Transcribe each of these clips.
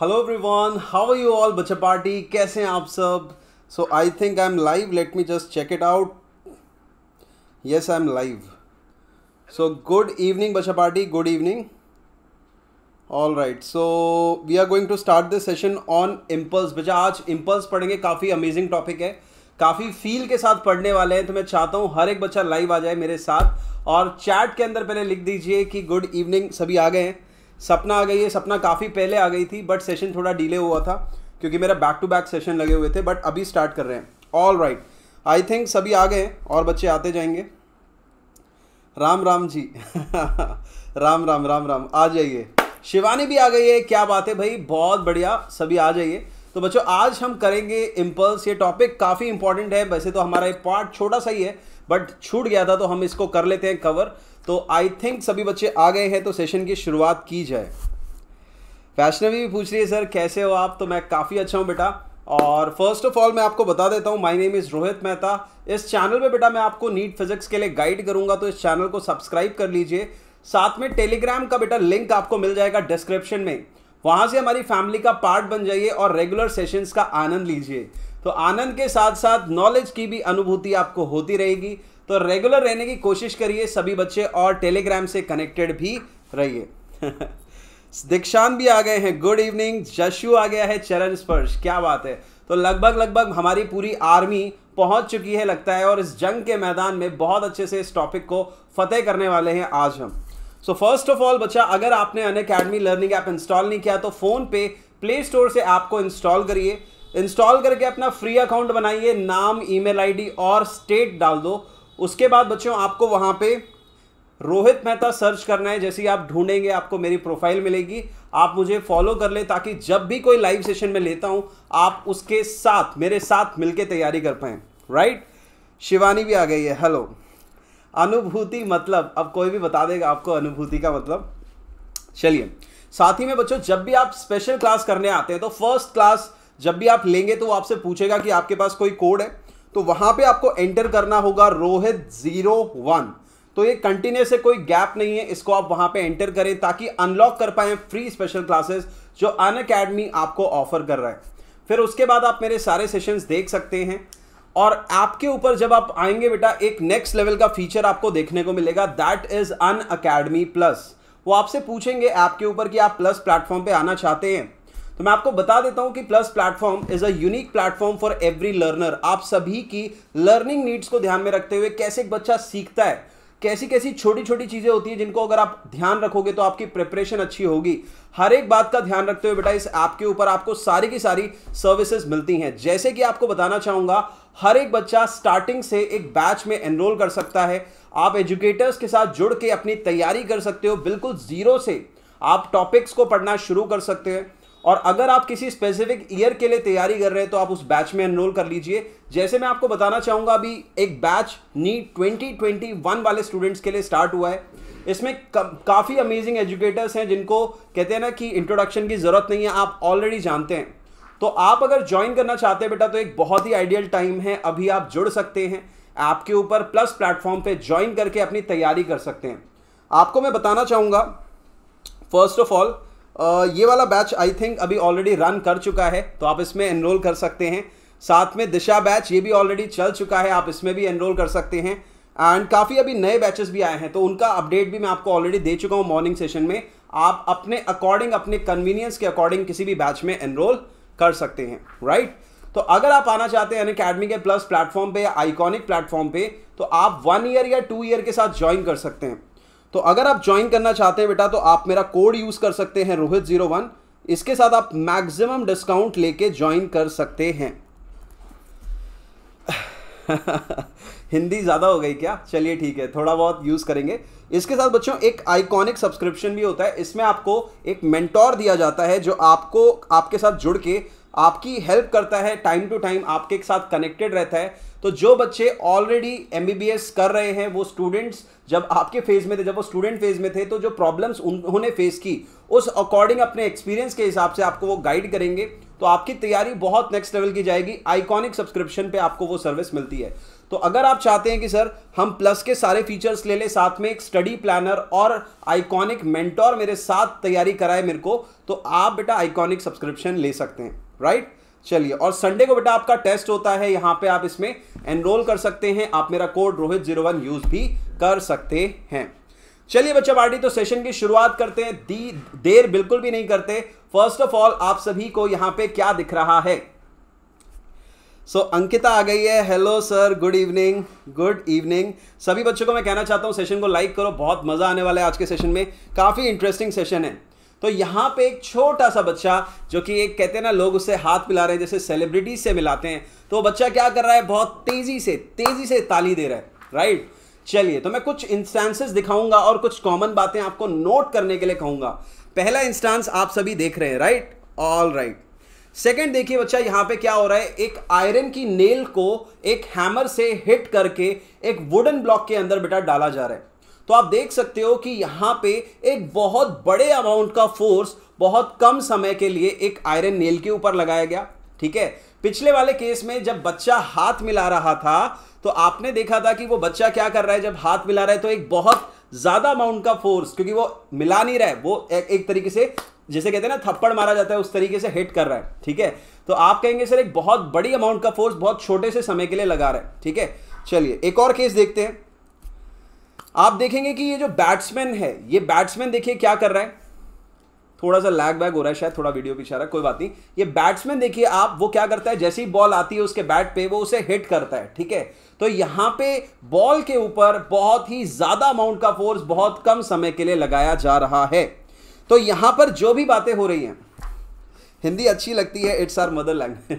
Hello everyone how you all बच्चा party कैसे हैं आप सब? So I think I am live let me just check it out yes I am live so good evening बच्चा party good evening all right so we are going to start this session on impulse बच्चा आज impulse पढ़ेंगे, काफ़ी amazing topic है. काफ़ी feel के साथ पढ़ने वाले हैं तो मैं चाहता हूँ हर एक बच्चा लाइव आ जाए मेरे साथ. और चैट के अंदर पहले लिख दीजिए कि गुड इवनिंग सभी आ गए हैं. सपना आ गई है, सपना काफ़ी पहले आ गई थी बट सेशन थोड़ा डिले हुआ था, क्योंकि मेरा बैक टू बैक सेशन लगे हुए थे बट अभी स्टार्ट कर रहे हैं। ऑल राइट आई थिंक सभी आ गए और बच्चे आते जाएँगे। राम राम जी। राम राम राम राम। आ जाइए। शिवानी भी आ गई है, क्या बात है भाई, बहुत बढ़िया, सभी आ जाइए। तो बच्चों, आज हम करेंगे इम्पल्स ये टॉपिक काफ़ी इंपॉर्टेंट है, वैसे तो हमारा एक पार्ट छोटा सा ही है बट छूट गया था तो हम इसको कर लेते हैं कवर तो आई थिंक सभी बच्चे आ गए हैं तो सेशन की शुरुआत की जाए। वैष्णवी भी पूछ रही है, सर, कैसे हो आप? तो मैं काफ़ी अच्छा हूँ बेटा। और फ़र्स्ट ऑफ़ ऑल मैं आपको बता देता हूँ my name is Rohit Mehta इस चैनल पे बेटा मैं आपको नीट फिजिक्स के लिए गाइड करूँगा तो इस चैनल को सब्सक्राइब कर लीजिए। साथ में टेलीग्राम का बेटा लिंक आपको मिल जाएगा डिस्क्रिप्शन में। वहाँ से हमारी फैमिली का पार्ट बन जाइए और रेगुलर सेशंस का आनंद लीजिए। तो आनंद के साथ साथ नॉलेज की भी अनुभूति आपको होती रहेगी। तो रेगुलर रहने की कोशिश करिए, सभी बच्चे और टेलीग्राम से कनेक्टेड भी रहिए। दीक्षांत भी आ गए हैं। गुड इवनिंग जशु आ गया है चरण स्पर्श। क्या बात है। तो लगभग लगभग हमारी पूरी आर्मी पहुँच चुकी है लगता है और इस जंग के मैदान में बहुत अच्छे से इस टॉपिक को फतेह करने वाले हैं आज हम। सो फ़र्स्ट ऑफ़ ऑल बच्चा, अगर आपने Unacademy learning app install नहीं किया तो फ़ोन पे प्ले स्टोर से ऐप को इंस्टॉल करिए। इंस्टॉल करके अपना फ्री अकाउंट बनाइए, नाम, ईमेल आईडी और स्टेट डाल दो। उसके बाद बच्चों, आपको वहाँ पे रोहित मेहता सर्च करना है, जैसे ही आप ढूंढेंगे, आपको मेरी प्रोफ़ाइल मिलेगी। आप मुझे फॉलो कर ले, ताकि जब भी कोई लाइव सेशन में लेता हूँ, आप उसके साथ, मेरे साथ मिलके तैयारी कर पाए। राइट शिवानी भी आ गई है हेलो अनुभूति मतलब अब कोई भी बता देगा आपको अनुभूति का मतलब। चलिए, साथ ही में बच्चों, जब भी आप स्पेशल क्लास करने आते हैं तो फ़र्स्ट क्लास जब भी आप लेंगे तो वो आपसे पूछेगा कि आपके पास कोई कोड है तो वहाँ पे आपको एंटर करना होगा रोहित ज़ीरो वन। तो ये कंटिन्यूस है कोई गैप नहीं है, इसको आप वहाँ पे एंटर करें ताकि अनलॉक कर पाए फ्री स्पेशल क्लासेस जो अन अकेडमी आपको ऑफ़र कर रहा है। फिर उसके बाद आप मेरे सारे सेशंस देख सकते हैं और आपके ऊपर जब आप आएँगे बेटा, एक नेक्स्ट लेवल का फीचर आपको देखने को मिलेगा that is Unacademy plus. वो आपसे पूछेंगे ऐप के ऊपर कि आप प्लस प्लेटफॉर्म पे आना चाहते हैं। तो मैं आपको बता देता हूँ कि plus platform is a unique platform for every learner आप सभी की लर्निंग नीड्स को ध्यान में रखते हुए कैसे एक बच्चा सीखता है, कैसी कैसी छोटी छोटी चीज़ें होती है जिनको अगर आप ध्यान रखोगे तो आपकी प्रिपरेशन अच्छी होगी। हर एक बात का ध्यान रखते हुए बेटा इस ऐप के ऊपर आपको सारी की सारी सर्विसेज़ मिलती हैं। जैसे कि आपको बताना चाहूँगा, हर एक बच्चा स्टार्टिंग से एक बैच में एनरोल कर सकता है। आप एजुकेटर्स के साथ जुड़ के अपनी तैयारी कर सकते हो। बिल्कुल ज़ीरो से आप टॉपिक्स को पढ़ना शुरू कर सकते हैं। और अगर आप किसी स्पेसिफिक ईयर के लिए तैयारी कर रहे हैं तो आप उस बैच में एनरोल कर लीजिए। जैसे मैं आपको बताना चाहूँगा, अभी एक बैच नीट 2021 वाले स्टूडेंट्स के लिए स्टार्ट हुआ है। इसमें काफ़ी अमेजिंग एजुकेटर्स हैं, जिनको कहते हैं ना कि इंट्रोडक्शन की ज़रूरत नहीं है, आप ऑलरेडी जानते हैं। तो आप अगर ज्वाइन करना चाहते हैं बेटा तो एक बहुत ही आइडियल टाइम है, अभी आप जुड़ सकते हैं। ऐप के ऊपर प्लस प्लेटफॉर्म पे ज्वाइन करके अपनी तैयारी कर सकते हैं। आपको मैं बताना चाहूँगा फ़र्स्ट ऑफ़ ऑल ये वाला बैच आई थिंक अभी ऑलरेडी रन कर चुका है तो आप इसमें एनरोल कर सकते हैं। साथ में दिशा बैच ये भी ऑलरेडी चल चुका है, आप इसमें भी एनरोल कर सकते हैं। एंड काफ़ी अभी नए बैचेस भी आए हैं तो उनका अपडेट भी मैं आपको ऑलरेडी दे चुका हूँ मॉर्निंग सेशन में। आप अपने अकॉर्डिंग अपने कन्वीनियंस के अकॉर्डिंग किसी भी बैच में एनरोल कर सकते हैं राइट तो अगर आप आना चाहते हैं अकेडमी के प्लस प्लेटफॉर्म पे या आइकॉनिक प्लेटफॉर्म पे तो आप वन ईयर या टू ईयर के साथ ज्वाइन कर सकते हैं। तो अगर आप ज्वाइन करना चाहते हैं बेटा तो आप मेरा कोड यूज़ कर सकते हैं रोहित ज़ीरो वन इसके साथ आप मैक्सिमम डिस्काउंट लेके ज्वाइन कर सकते हैं। हिंदी ज़्यादा हो गई क्या? चलिए ठीक है, थोड़ा बहुत यूज़ करेंगे। इसके साथ बच्चों, एक आइकॉनिक सब्सक्रिप्शन भी होता है। इसमें आपको एक मेंटोर दिया जाता है जो आपको, आपके साथ जुड़ के आपकी हेल्प करता है टाइम टू टाइम आपके साथ कनेक्टेड रहता है। तो जो बच्चे ऑलरेडी एमबीबीएस कर रहे हैं, वो स्टूडेंट्स जब आपके फ़ेज़ में थे, जब वो स्टूडेंट फ़ेज़ में थे तो जो प्रॉब्लम्स उन्होंने फेस की, उस अकॉर्डिंग अपने एक्सपीरियंस के हिसाब से आपको वो गाइड करेंगे। तो आपकी तैयारी बहुत नेक्स्ट लेवल की जाएगी। आइकॉनिक सब्सक्रिप्शन पे आपको वो सर्विस मिलती है। तो अगर आप चाहते हैं कि सर, हम प्लस के सारे फीचर्स ले लें, साथ में एक स्टडी प्लानर और आइकॉनिक मेंटोर मेरे साथ तैयारी कराए मेरे को तो आप बेटा आइकॉनिक सब्सक्रिप्शन ले सकते हैं। राइट? चलिए और संडे को बेटा आपका टेस्ट होता है यहाँ पे आप इसमें एनरोल कर सकते हैं। आप मेरा code Rohit zero one use भी कर सकते हैं। चलिए बच्चा पार्टी तो सेशन की शुरुआत करते हैं। दी देर बिल्कुल भी नहीं करते। फ़र्स्ट ऑफ़ ऑल आप सभी को यहाँ पे क्या दिख रहा है? सो so, अंकिता आ गई है। Hello sir good evening good evening सभी बच्चों को मैं कहना चाहता हूँ सेशन को लाइक करो। बहुत मज़ा आने वाला है आज के सेशन में। काफ़ी इंटरेस्टिंग सेशन है। तो यहाँ पे एक छोटा सा बच्चा, जो कि एक कहते हैं ना, लोग उससे हाथ मिला रहे हैं, जैसे सेलिब्रिटीज से मिलाते हैं। तो बच्चा क्या कर रहा है? बहुत तेज़ी से तेज़ी से ताली दे रहा है राइट चलिए तो मैं कुछ इंस्टांसेस दिखाऊँगा और कुछ कॉमन बातें आपको नोट करने के लिए कहूँगा। पहला इंस्टांस आप सभी देख रहे हैं राइट ऑल राइट सेकेंड देखिए बच्चा, यहाँ पे क्या हो रहा है? एक आयरन की नेल को एक हैमर से हिट करके एक वुडन ब्लॉक के अंदर बेटा डाला जा रहा है। तो आप देख सकते हो कि यहाँ पे एक बहुत बड़े अमाउंट का फोर्स बहुत कम समय के लिए एक आयरन नेल के ऊपर लगाया गया ठीक है? पिछले वाले केस में जब बच्चा हाथ मिला रहा था तो आपने देखा था कि वो बच्चा क्या कर रहा है? जब हाथ मिला रहा है तो एक बहुत ज़्यादा अमाउंट का फोर्स क्योंकि वो मिला नहीं रहा है वो एक, एक तरीके से जैसे कहते हैं ना थप्पड़ मारा जाता है उस तरीके से हिट कर रहा है ठीक है? तो आप कहेंगे सर एक बहुत बड़ी अमाउंट का फोर्स बहुत छोटे से समय के लिए लगा रहा है ठीक है? चलिए एक और केस देखते हैं। आप देखेंगे कि ये जो बैट्समैन है, ये बैट्समैन देखिए क्या कर रहा है? थोड़ा सा लैग बैग हो रहा है शायद, थोड़ा वीडियो पीछे आ रहा है, कोई बात नहीं। ये बैट्समैन देखिए आप, वो क्या करता है? जैसी बॉल आती है उसके बैट पे, वो उसे हिट करता है, ठीक है? तो यहाँ पे बॉल के ऊपर बहुत ही ज़्यादा अमाउंट का फोर्स बहुत कम समय के लिए लगाया जा रहा है। तो यहाँ पर जो भी बातें हो रही हैं, हिंदी अच्छी लगती है इट्स आर मदर लैंग्वेज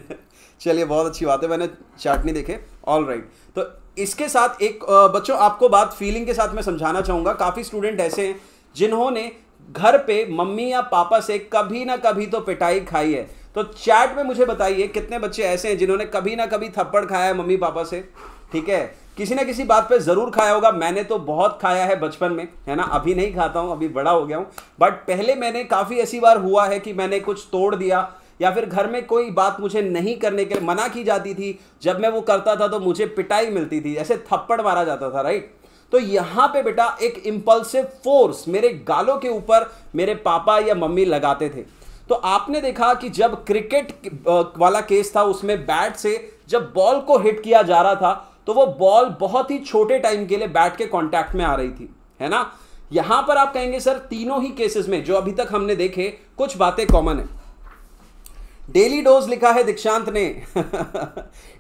चलिए, बहुत अच्छी बात है मैंने चार्ट नहीं देखे। ऑल राइट तो इसके साथ एक बच्चों, आपको बात फीलिंग के साथ मैं समझाना चाहूँगा। काफ़ी स्टूडेंट ऐसे हैं जिन्होंने घर पे मम्मी या पापा से कभी ना कभी तो पिटाई खाई है। तो चैट में मुझे बताइए, कितने बच्चे ऐसे हैं जिन्होंने कभी ना कभी थप्पड़ खाया है मम्मी पापा से? ठीक है? किसी ना किसी बात पे ज़रूर खाया होगा। मैंने तो बहुत खाया है बचपन में, है ना? अभी नहीं खाता हूँ, अभी बड़ा हो गया हूँ। बट पहले मैंने काफ़ी ऐसी बार हुआ है कि मैंने कुछ तोड़ दिया या फिर घर में कोई बात मुझे नहीं करने के लिए मना की जाती थी, जब मैं वो करता था तो मुझे पिटाई मिलती थी, ऐसे थप्पड़ मारा जाता था राइट तो यहाँ पे बेटा एक इंपल्सिव फोर्स मेरे गालों के ऊपर मेरे पापा या मम्मी लगाते थे। तो आपने देखा कि जब क्रिकेट वाला केस था, उसमें बैट से जब बॉल को हिट किया जा रहा था तो वो बॉल बहुत ही छोटे टाइम के लिए बैट के कांटेक्ट में आ रही थी, है ना? यहाँ पर आप कहेंगे, सर, तीनों ही केसेस में, जो अभी तक हमने देखे, कुछ बातें कॉमन है। डेली डोज लिखा है दीक्षांत ने।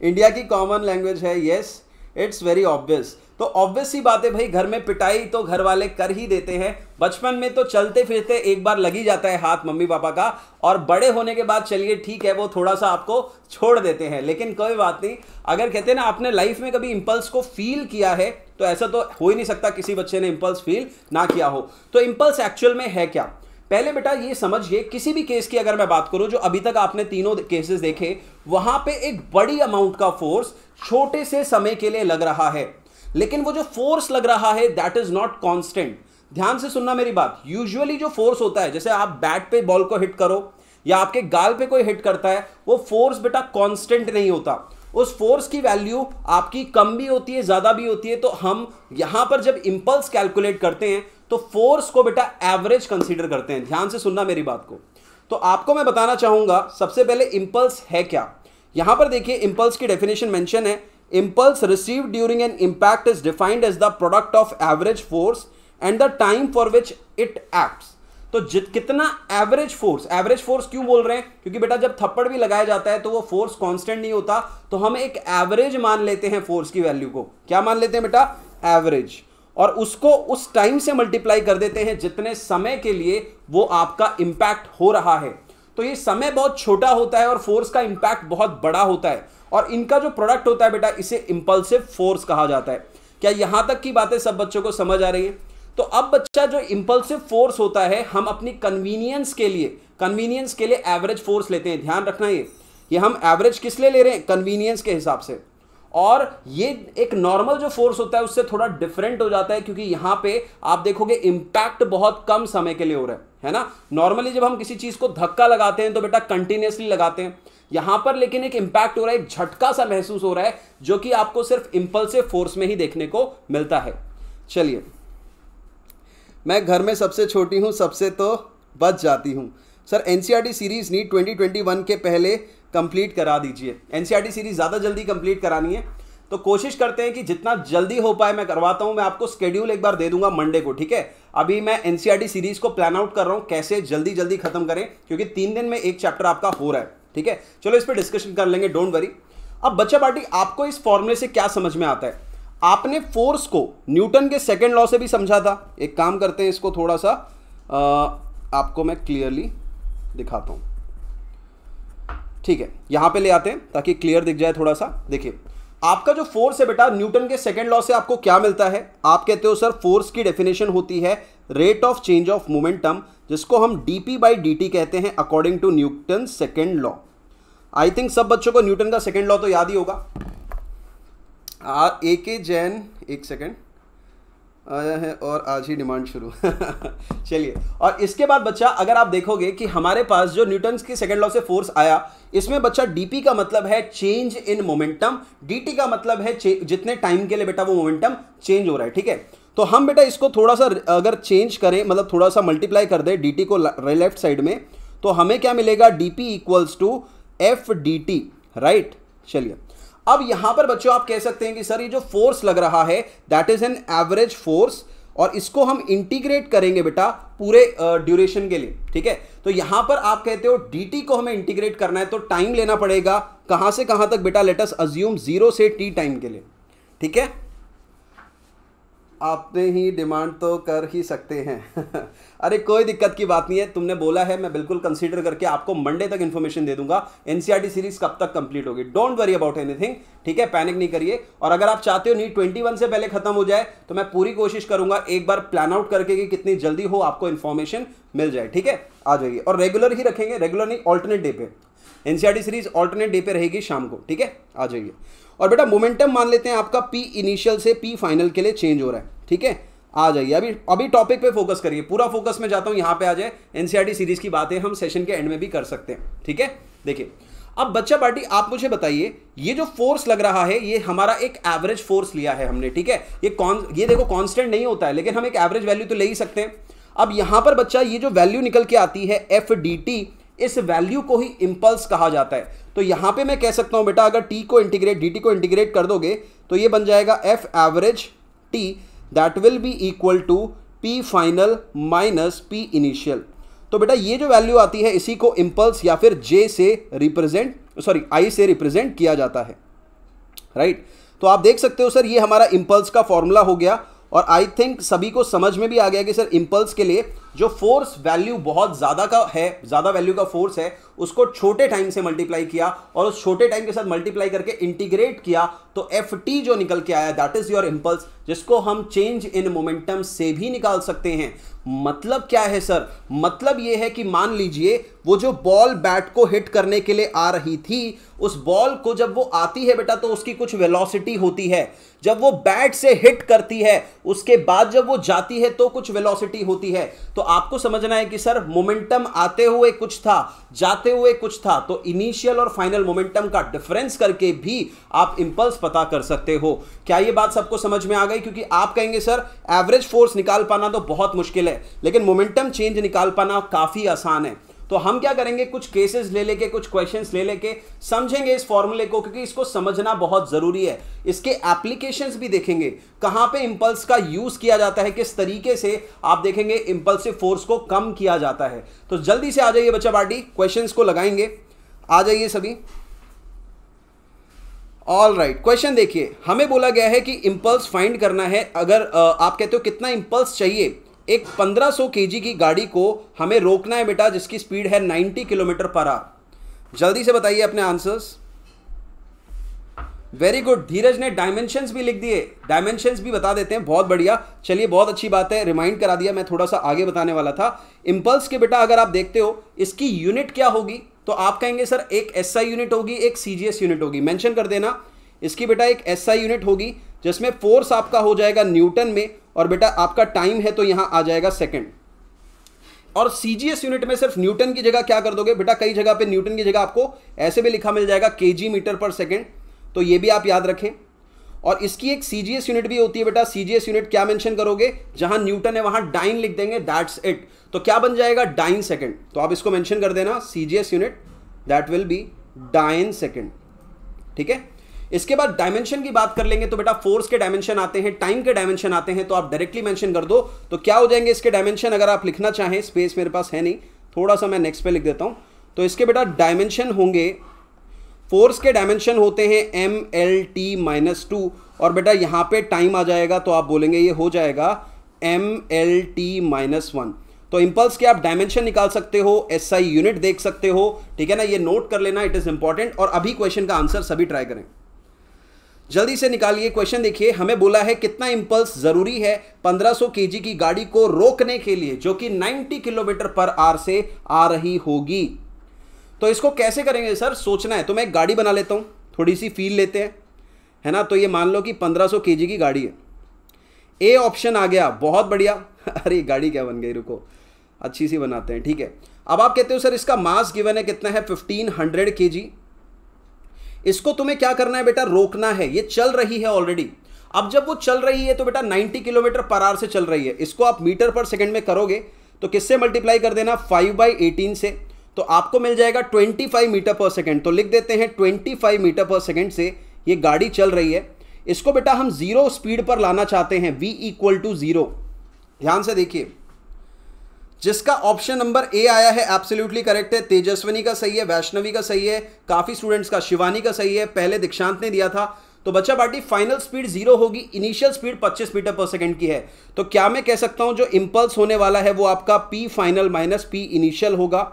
इंडिया की कॉमन लैंग्वेज है यस इट्स वेरी ऑब्वियस तो ऑब्वियस ही बात है भाई, घर में पिटाई तो घर वाले कर ही देते हैं। बचपन में तो चलते फिरते एक बार लगी जाता है हाथ मम्मी पापा का, और बड़े होने के बाद चलिए ठीक है, वो थोड़ा सा आपको छोड़ देते हैं। लेकिन कोई बात नहीं, अगर कहते हैं ना, आपने लाइफ में कभी इंपल्स को फील किया है तो ऐसा तो हो ही नहीं सकता किसी बच्चे ने इंपल्स फील ना किया हो। तो इंपल्स एक्चुअल में है क्या? पहले बेटा ये समझिए, किसी भी केस की अगर मैं बात करूँ, जो अभी तक आपने तीनों केसेस देखे, वहाँ पे एक बड़ी अमाउंट का फोर्स छोटे से समय के लिए लग रहा है। लेकिन वो जो फोर्स लग रहा है दैट इज़ नॉट कॉन्स्टेंट ध्यान से सुनना मेरी बात। यूजुअली जो फोर्स होता है, जैसे आप बैट पे बॉल को हिट करो, या आपके गाल पे कोई हिट करता है, वो फोर्स बेटा कांस्टेंट नहीं होता। उस फोर्स की वैल्यू आपकी कम भी होती है, ज़्यादा भी होती है तो हम यहाँ पर जब इंपल्स कैलकुलेट करते हैं तो फोर्स को बेटा एवरेज कंसीडर करते हैं। ध्यान से सुनना मेरी बात को। तो आपको मैं बताना चाहूँगा, सबसे पहले इंपल्स है क्या? यहाँ पर देखिए इंपल्स की डेफिनेशन मेंशन है। Impulse received during an impact is defined as the product of average force and the time for which it acts. तो जित कितना एवरेज फोर्स एवरेज फोर्स क्यों बोल रहे हैं? क्योंकि बेटा जब थप्पड़ भी लगाया जाता है तो वो फोर्स कांस्टेंट नहीं होता। तो हम एक एवरेज मान लेते हैं फोर्स की वैल्यू को। क्या मान लेते हैं बेटा? एवरेज और उसको उस टाइम से मल्टीप्लाई कर देते हैं जितने समय के लिए वो आपका इंपैक्ट हो रहा है। तो ये समय बहुत छोटा होता है और फोर्स का इंपैक्ट बहुत बड़ा होता है। और इनका जो प्रोडक्ट होता है बेटा, इसे इंपल्सिव फोर्स कहा जाता है। क्या यहाँ तक की बातें सब बच्चों को समझ आ रही है? तो अब बच्चा जो इंपल्सिव फोर्स होता है, हम अपनी कन्वीनियंस के लिए कन्वीनियंस के लिए एवरेज फोर्स लेते हैं। ध्यान रखना ये। ये हम एवरेज किस लिए ले रहे हैं? कन्वीनियंस के हिसाब से। और ये एक नॉर्मल जो फोर्स होता है, उससे थोड़ा डिफरेंट हो जाता है, क्योंकि यहाँ पे आप देखोगे इंपैक्ट बहुत कम समय के लिए हो रहा है। है ना? नॉर्मली जब हम किसी चीज़ को धक्का लगाते हैं तो बेटा कंटिन्यूसली लगाते हैं। यहाँ पर लेकिन एक इंपैक्ट हो रहा है, एक झटका सा महसूस हो रहा है, जो कि आपको सिर्फ़ इंपल्सिव फोर्स में ही देखने को मिलता है। चलिए। मैं घर में सबसे छोटी हूँ, सबसे तो बच जाती हूँ। सर एनसीआरटी सीरीज़ नीट 2021 के पहले कंप्लीट करा दीजिए। एनसीआरटी सीरीज़ ज़्यादा जल्दी कंप्लीट करानी है। तो कोशिश करते हैं कि जितना जल्दी हो पाए, मैं करवाता हूँ। मैं आपको स्केड्यूल एक बार दे दूँगा मंडे को, ठीक है? अभी मैं एनसीआरटी सीरीज़ को प्लान आउट कर रहा हूँ, कैसे जल्दी जल्दी खत्म करें, क्योंकि तीन दिन में एक चैप्टर आपका हो रहा है, ठीक है? चलो इस पर डिस्कशन कर लेंगे डोंट वरी अब बच्चा पार्टी आपको इस फॉर्मूले से क्या समझ में आता है? आपने फोर्स को न्यूटन के सेकेंड लॉ से भी समझा था। एक काम करते हैं इसको थोड़ा सा आ, आपको मैं क्लियरली दिखाता हूँ। ठीक है यहाँ पे ले आते हैं ताकि क्लियर दिख जाए थोड़ा सा। देखिए आपका जो फोर्स है बेटा न्यूटन के सेकेंड लॉ से आपको क्या मिलता है? आप कहते हो सर फोर्स की डेफिनेशन होती है rate of change of momentum जिसको हम डीपी बाई डी टी कहते हैं according to Newton second law I think सब बच्चों को न्यूटन का सेकेंड लॉ तो याद ही होगा। ए के जैन, एक सेकेंड आया है और आज ही डिमांड शुरू। चलिए, और इसके बाद बच्चा, अगर आप देखोगे कि हमारे पास जो न्यूटन की सेकेंड लॉ से फोर्स आया, इसमें बच्चा डीपी का मतलब है चेंज इन मोमेंटम डीटी का मतलब है जितने टाइम के लिए बेटा वो मोमेंटम चेंज हो रहा है, ठीक है? तो हम बेटा इसको थोड़ा सा, अगर चेंज करें मतलब थोड़ा सा मल्टीप्लाई कर दे डीटी को लेफ़्ट साइड में तो हमें क्या मिलेगा? DP equals to F D T right चलिए। अब यहाँ पर बच्चों आप कह सकते हैं कि सर, ये जो फोर्स लग रहा है that is an average force और इसको हम इंटीग्रेट करेंगे बेटा पूरे ड्यूरेशन के लिए, ठीक है? तो यहाँ पर आप कहते हो dt को हमें इंटीग्रेट करना है तो टाइम लेना पड़ेगा, कहाँ से कहाँ तक बेटा? लेटस अज्यूम ज़ीरो से टी टाइम के लिए, ठीक है? आपने ही डिमांड तो कर ही सकते हैं। अरे, कोई दिक्कत की बात नहीं है। तुमने बोला है, मैं बिल्कुल कंसीडर करके आपको मंडे तक इन्फॉर्मेशन दे दूँगा। एनसीआरटी सीरीज़ कब तक कंप्लीट होगी? डोंट वरी अबाउट एनीथिंग ठीक है? पैनिक नहीं करिए। और अगर आप चाहते हो नीट ट्वेंटी से पहले खत्म हो जाए तो मैं पूरी कोशिश करूँगा एक बार प्लान आउट करके कि कितनी जल्दी हो आपको इन्फॉर्मेशन मिल जाए, ठीक है? आ जाइए। और रेगुलर ही रखेंगे रेगुलर नहीं ऑल्टरनेट डे पे। एनसीआरटी सीरीज़ ऑल्टरनेट डे पे रहेगी शाम को, ठीक है? आ जाइए। और बेटा मोमेंटम मान लेते हैं आपका पी इनिशियल से पी फाइनल के लिए चेंज हो रहा है, ठीक है? आ जाइए। अभी अभी टॉपिक पे फोकस करिए। पूरा फोकस में जाता हूँ, यहाँ पे आ जाए। एनसीआरटी सीरीज़ की बातें हम सेशन के एंड में भी कर सकते हैं, ठीक है? देखिए, अब बच्चा पार्टी आप मुझे बताइए, ये जो फोर्स लग रहा है, ये हमारा एक एवरेज फोर्स लिया है हमने, ठीक है? ये कौन, ये देखो कांस्टेंट नहीं होता है, लेकिन हम एक एवरेज वैल्यू तो ले ही सकते हैं। अब यहाँ पर बच्चा, ये जो वैल्यू निकल के आती है एफ़ डी टी इस वैल्यू को ही इंपल्स कहा जाता है। तो यहाँ पे मैं कह सकता हूँ, बेटा, अगर टी को इंटीग्रेट डीटी को इंटीग्रेट कर दोगे तो ये बन जाएगा F average T that will be equal to P final minus P initial तो बेटा, ये जो वैल्यू आती है, इसी को इंपल्स या फिर जे से रिप्रेजेंट सॉरी आई से रिप्रेजेंट किया जाता है। Right right? तो आप देख सकते हो, सर, ये हमारा इंपल्स का फॉर्मूला हो गया, और आई थिंक सभी को समझ में भी आ गया कि, सर इंपल्स के लिए जो फोर्स वैल्यू बहुत ज़्यादा का है, ज़्यादा वैल्यू का फोर्स है, उसको छोटे टाइम से मल्टीप्लाई किया और उस छोटे टाइम के साथ मल्टीप्लाई करके इंटीग्रेट किया तो एफ़ टी जो निकल के आया दैट इज़ योर इंपल्स जिसको हम चेंज इन मोमेंटम से भी निकाल सकते हैं। मतलब क्या है सर मतलब यह है कि मान लीजिए, वो जो बॉल बैट को हिट करने के लिए आ रही थी, उस बॉल को जब वो आती है बेटा तो उसकी कुछ वेलोसिटी होती है। जब वो बैट से हिट करती है, उसके बाद जब वो जाती है तो कुछ वेलोसिटी होती है। तो आपको समझना है कि सर मोमेंटम आते हुए कुछ था, जाते हुए कुछ था तो इनिशियल और फाइनल मोमेंटम का डिफरेंस करके भी आप इंपल्स पता कर सकते हो। क्या ये बात सबको समझ में आ गई? क्योंकि आप कहेंगे, सर एवरेज फोर्स निकाल पाना तो बहुत मुश्किल है, लेकिन मोमेंटम चेंज निकाल पाना काफ़ी आसान है। तो हम क्या करेंगे? कुछ केसेस ले लेके, कुछ क्वेश्चंस ले लेके समझेंगे इस फॉर्मूले को, क्योंकि इसको समझना बहुत ज़रूरी है। इसके एप्लीकेशंस भी देखेंगे। कहाँ पे इंपल्स का यूज़ किया जाता है, किस तरीके से आप देखेंगे इंपल्सिव फोर्स को कम किया जाता है। तो जल्दी से आ जाइए बच्चा पार्टी क्वेश्चन को लगाएँगे। आ जाइए सभी। ऑल राइट क्वेश्चन देखिए। हमें बोला गया है कि इंपल्स फाइंड करना है। अगर आप कहते हो कितना इंपल्स चाहिए एक 1500 केजी की गाड़ी को हमें रोकना है बेटा, जिसकी स्पीड है 90 किलोमीटर पर आर जल्दी से बताइए अपने आंसर्स। वेरी गुड, धीरज ने डायमेंशंस भी लिख दिए। डायमेंशंस भी बता देते हैं, बहुत बढ़िया। चलिए, बहुत अच्छी बात है, रिमाइंड करा दिया, मैं थोड़ा सा आगे बताने वाला था। इंपल्स के बेटा, अगर आप देखते हो, इसकी यूनिट क्या होगी? तो आप कहेंगे, सर, एक एसआई यूनिट होगी, एक सीजीएस यूनिट होगी। मेंशन कर देना, इसकी बेटा एक एसआई यूनिट होगी, जिसमें फोर्स आपका हो जाएगा न्यूटन में और बेटा आपका टाइम है तो यहाँ आ जाएगा सेकंड और सीजीएस यूनिट में सिर्फ़ न्यूटन की जगह क्या कर दोगे? बेटा कई जगह पे न्यूटन की जगह आपको ऐसे भी लिखा मिल जाएगा केजी मीटर पर सेकंड तो ये भी आप याद रखें. और इसकी एक सीजीएस यूनिट भी होती है बेटा. सीजीएस यूनिट क्या मेंशन करोगे? जहाँ न्यूटन है, वहाँ डाइन लिख देंगे दैट्स इट तो क्या बन जाएगा? डाइन सेकंड तो आप इसको मेंशन कर देना CGS unit that will be dyne second ठीक है? इसके बाद डायमेंशन की बात कर लेंगे तो बेटा फोर्स के डायमेंशन आते हैं टाइम के डायमेंशन आते हैं तो आप डायरेक्टली मेंशन कर दो। तो क्या हो जाएँगे इसके डायमेंशन अगर आप लिखना चाहें स्पेस मेरे पास है नहीं थोड़ा सा मैं नेक्स्ट पे लिख देता हूँ। तो इसके बेटा डायमेंशन होंगे फोर्स के डायमेंशन होते हैं M L T minus two और बेटा यहाँ पे टाइम आ जाएगा तो आप बोलेंगे ये हो जाएगा M L T minus one तो इंपल्स के आप डायमेंशन निकाल सकते हो एस आई यूनिट देख सकते हो। ठीक है ना? ये नोट कर लेना इट इज़ इंपॉर्टेंट और अभी क्वेश्चन का आंसर सभी ट्राई करें। जल्दी से निकालिए क्वेश्चन देखिए, हमें बोला है कितना इंपल्स ज़रूरी है 1500 केजी की गाड़ी को रोकने के लिए, जो कि 90 किलोमीटर पर आर से आ रही होगी। तो इसको कैसे करेंगे सर? सोचना है। तो मैं एक गाड़ी बना लेता हूँ। थोड़ी सी फील लेते हैं। है ना? तो ये मान लो कि 1500 केजी की गाड़ी है। ए ऑप्शन आ गया। बहुत बढ़िया। अरे, गाड़ी क्या बन गई? रुको। अच्छी सी बनाते हैं। ठीक है। अब आप कहते हो, सर, इसका मास गिवन है कितना है? 1500 केजी इसको तुम्हें क्या करना है बेटा? रोकना है। ये चल रही है ऑलरेडी अब जब वो चल रही है तो बेटा 90 किलोमीटर पर आवर से चल रही है। इसको आप मीटर पर सेकंड में करोगे तो किससे मल्टीप्लाई कर देना? 5 बाई एटीन से। तो आपको मिल जाएगा 25 मीटर पर सेकंड तो लिख देते हैं 25 मीटर पर सेकंड से ये गाड़ी चल रही है। इसको बेटा हम ज़ीरो स्पीड पर लाना चाहते हैं। V इक्वल टू ज़ीरो ध्यान से देखिए। जिसका ऑप्शन नंबर ए आया है एब्सोल्युटली करेक्ट है। तेजस्वनी का सही है, वैष्णवी का सही है, काफ़ी स्टूडेंट्स का, शिवानी का सही है, पहले दीक्षांत ने दिया था। तो बच्चा पार्टी फाइनल स्पीड ज़ीरो होगी इनिशियल स्पीड 25 मीटर पर सेकंड की है। तो क्या मैं कह सकता हूँ, जो इंपल्स होने वाला है, वो आपका P final minus P initial होगा।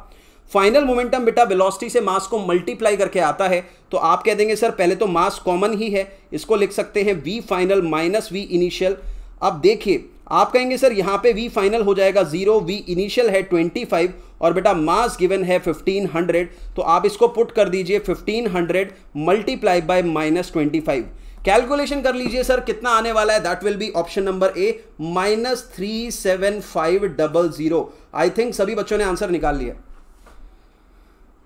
फाइनल मोमेंटम बेटा वेलोसिटी से मास को मल्टीप्लाई करके आता है। तो आप कह देंगे, सर, पहले तो मास कॉमन ही है, इसको लिख सकते हैं V final minus V initial अब देखिए आप कहेंगे, सर, यहाँ पे वी फाइनल हो जाएगा ज़ीरो वी इनिशियल है 25 और बेटा मास गिवन है 1500 तो आप इसको पुट कर दीजिए 1500 multiply by minus twenty calculation कर लीजिए, सर, कितना आने वाला है? That will be option number A minus three seven five double zero I think सभी बच्चों ने आंसर निकाल लिया।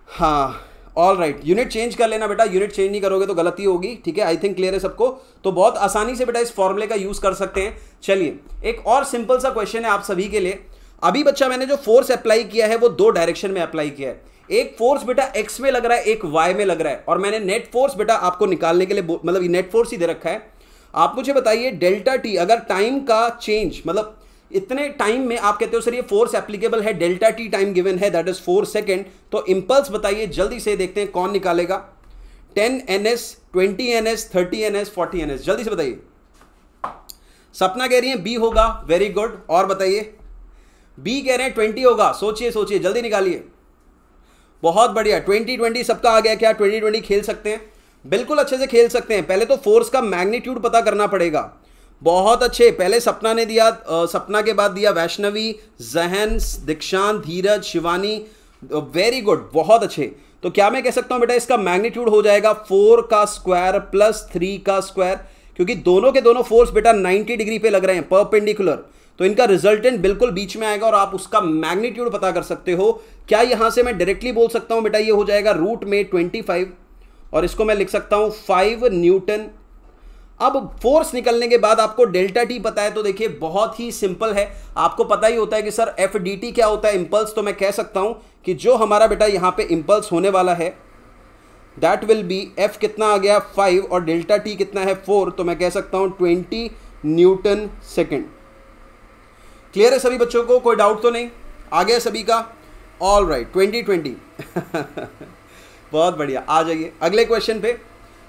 हाँ। ऑल राइट यूनिट चेंज कर लेना बेटा यूनिट चेंज नहीं करोगे तो गलती होगी, ठीक है? आई थिंक क्लियर है सबको। तो बहुत आसानी से बेटा इस फॉर्मुले का यूज़ कर सकते हैं। चलिए, एक और सिंपल सा क्वेश्चन है आप सभी के लिए। अभी बच्चा मैंने जो फोर्स अप्लाई किया है, वो दो डायरेक्शन में अप्लाई किया है। एक फोर्स बेटा एक्स में लग रहा है, एक वाई में लग रहा है। और मैंने नेट फोर्स बेटा आपको निकालने के लिए मतलब नेट फोर्स ही दे रखा है। आप मुझे बताइए डेल्टा टी अगर टाइम का चेंज मतलब इतने टाइम में आप कहते हो, सर, ये फोर्स एप्लीकेबल है डेल्टा टी टाइम गिवन है दैट इज़ फोर सेकेंड तो इंपल्स बताइए, जल्दी से देखते हैं कौन निकालेगा। Ten N S twenty N S thirty N S forty N S जल्दी से बताइए। सपना कह रही है बी होगा वेरी गुड और बताइए। बी कह रहे हैं ट्वेंटी होगा, सोचिए सोचिए, जल्दी निकालिए। बहुत बढ़िया ट्वेंटी ट्वेंटी सबका आ गया क्या? ट्वेंटी ट्वेंटी खेल सकते हैं। बिल्कुल अच्छे से खेल सकते हैं, पहले तो फोर्स का मैग्नीट्यूड पता करना पड़ेगा। बहुत अच्छे। पहले सपना ने दिया आ, सपना के बाद दिया वैष्णवी जहन दीक्षांत धीरज शिवानी वेरी गुड बहुत अच्छे। तो क्या मैं कह सकता हूँ बेटा इसका मैग्नीट्यूड हो जाएगा फोर का स्क्वायर प्लस थ्री का स्क्वायर क्योंकि दोनों के दोनों फोर्स बेटा 90 डिग्री पे लग रहे हैं परपेंडिकुलर तो इनका रिजल्टेंट बिल्कुल बीच में आएगा और आप उसका मैग्नीट्यूड पता कर सकते हो। क्या यहाँ से मैं डायरेक्टली बोल सकता हूँ बेटा ये हो जाएगा रूट में 25 और इसको मैं लिख सकता हूँ 5 न्यूटन अब फोर्स निकलने के बाद आपको डेल्टा टी पता है तो देखिए, बहुत ही सिंपल है। आपको पता ही होता है कि, सर एफ़ डी टी क्या होता है? इंपल्स तो मैं कह सकता हूँ कि जो हमारा बेटा यहाँ पे इंपल्स होने वाला है दैट विल बी एफ़ कितना आ गया? फाइव और डेल्टा टी कितना है? फोर तो मैं कह सकता हूँ ट्वेंटी न्यूटन सेकेंड क्लियर है सभी बच्चों को? कोई डाउट तो नहीं? आ गया सभी का? ऑल राइट ट्वेंटी ट्वेंटी बहुत बढ़िया। आ जाइए अगले क्वेश्चन पे।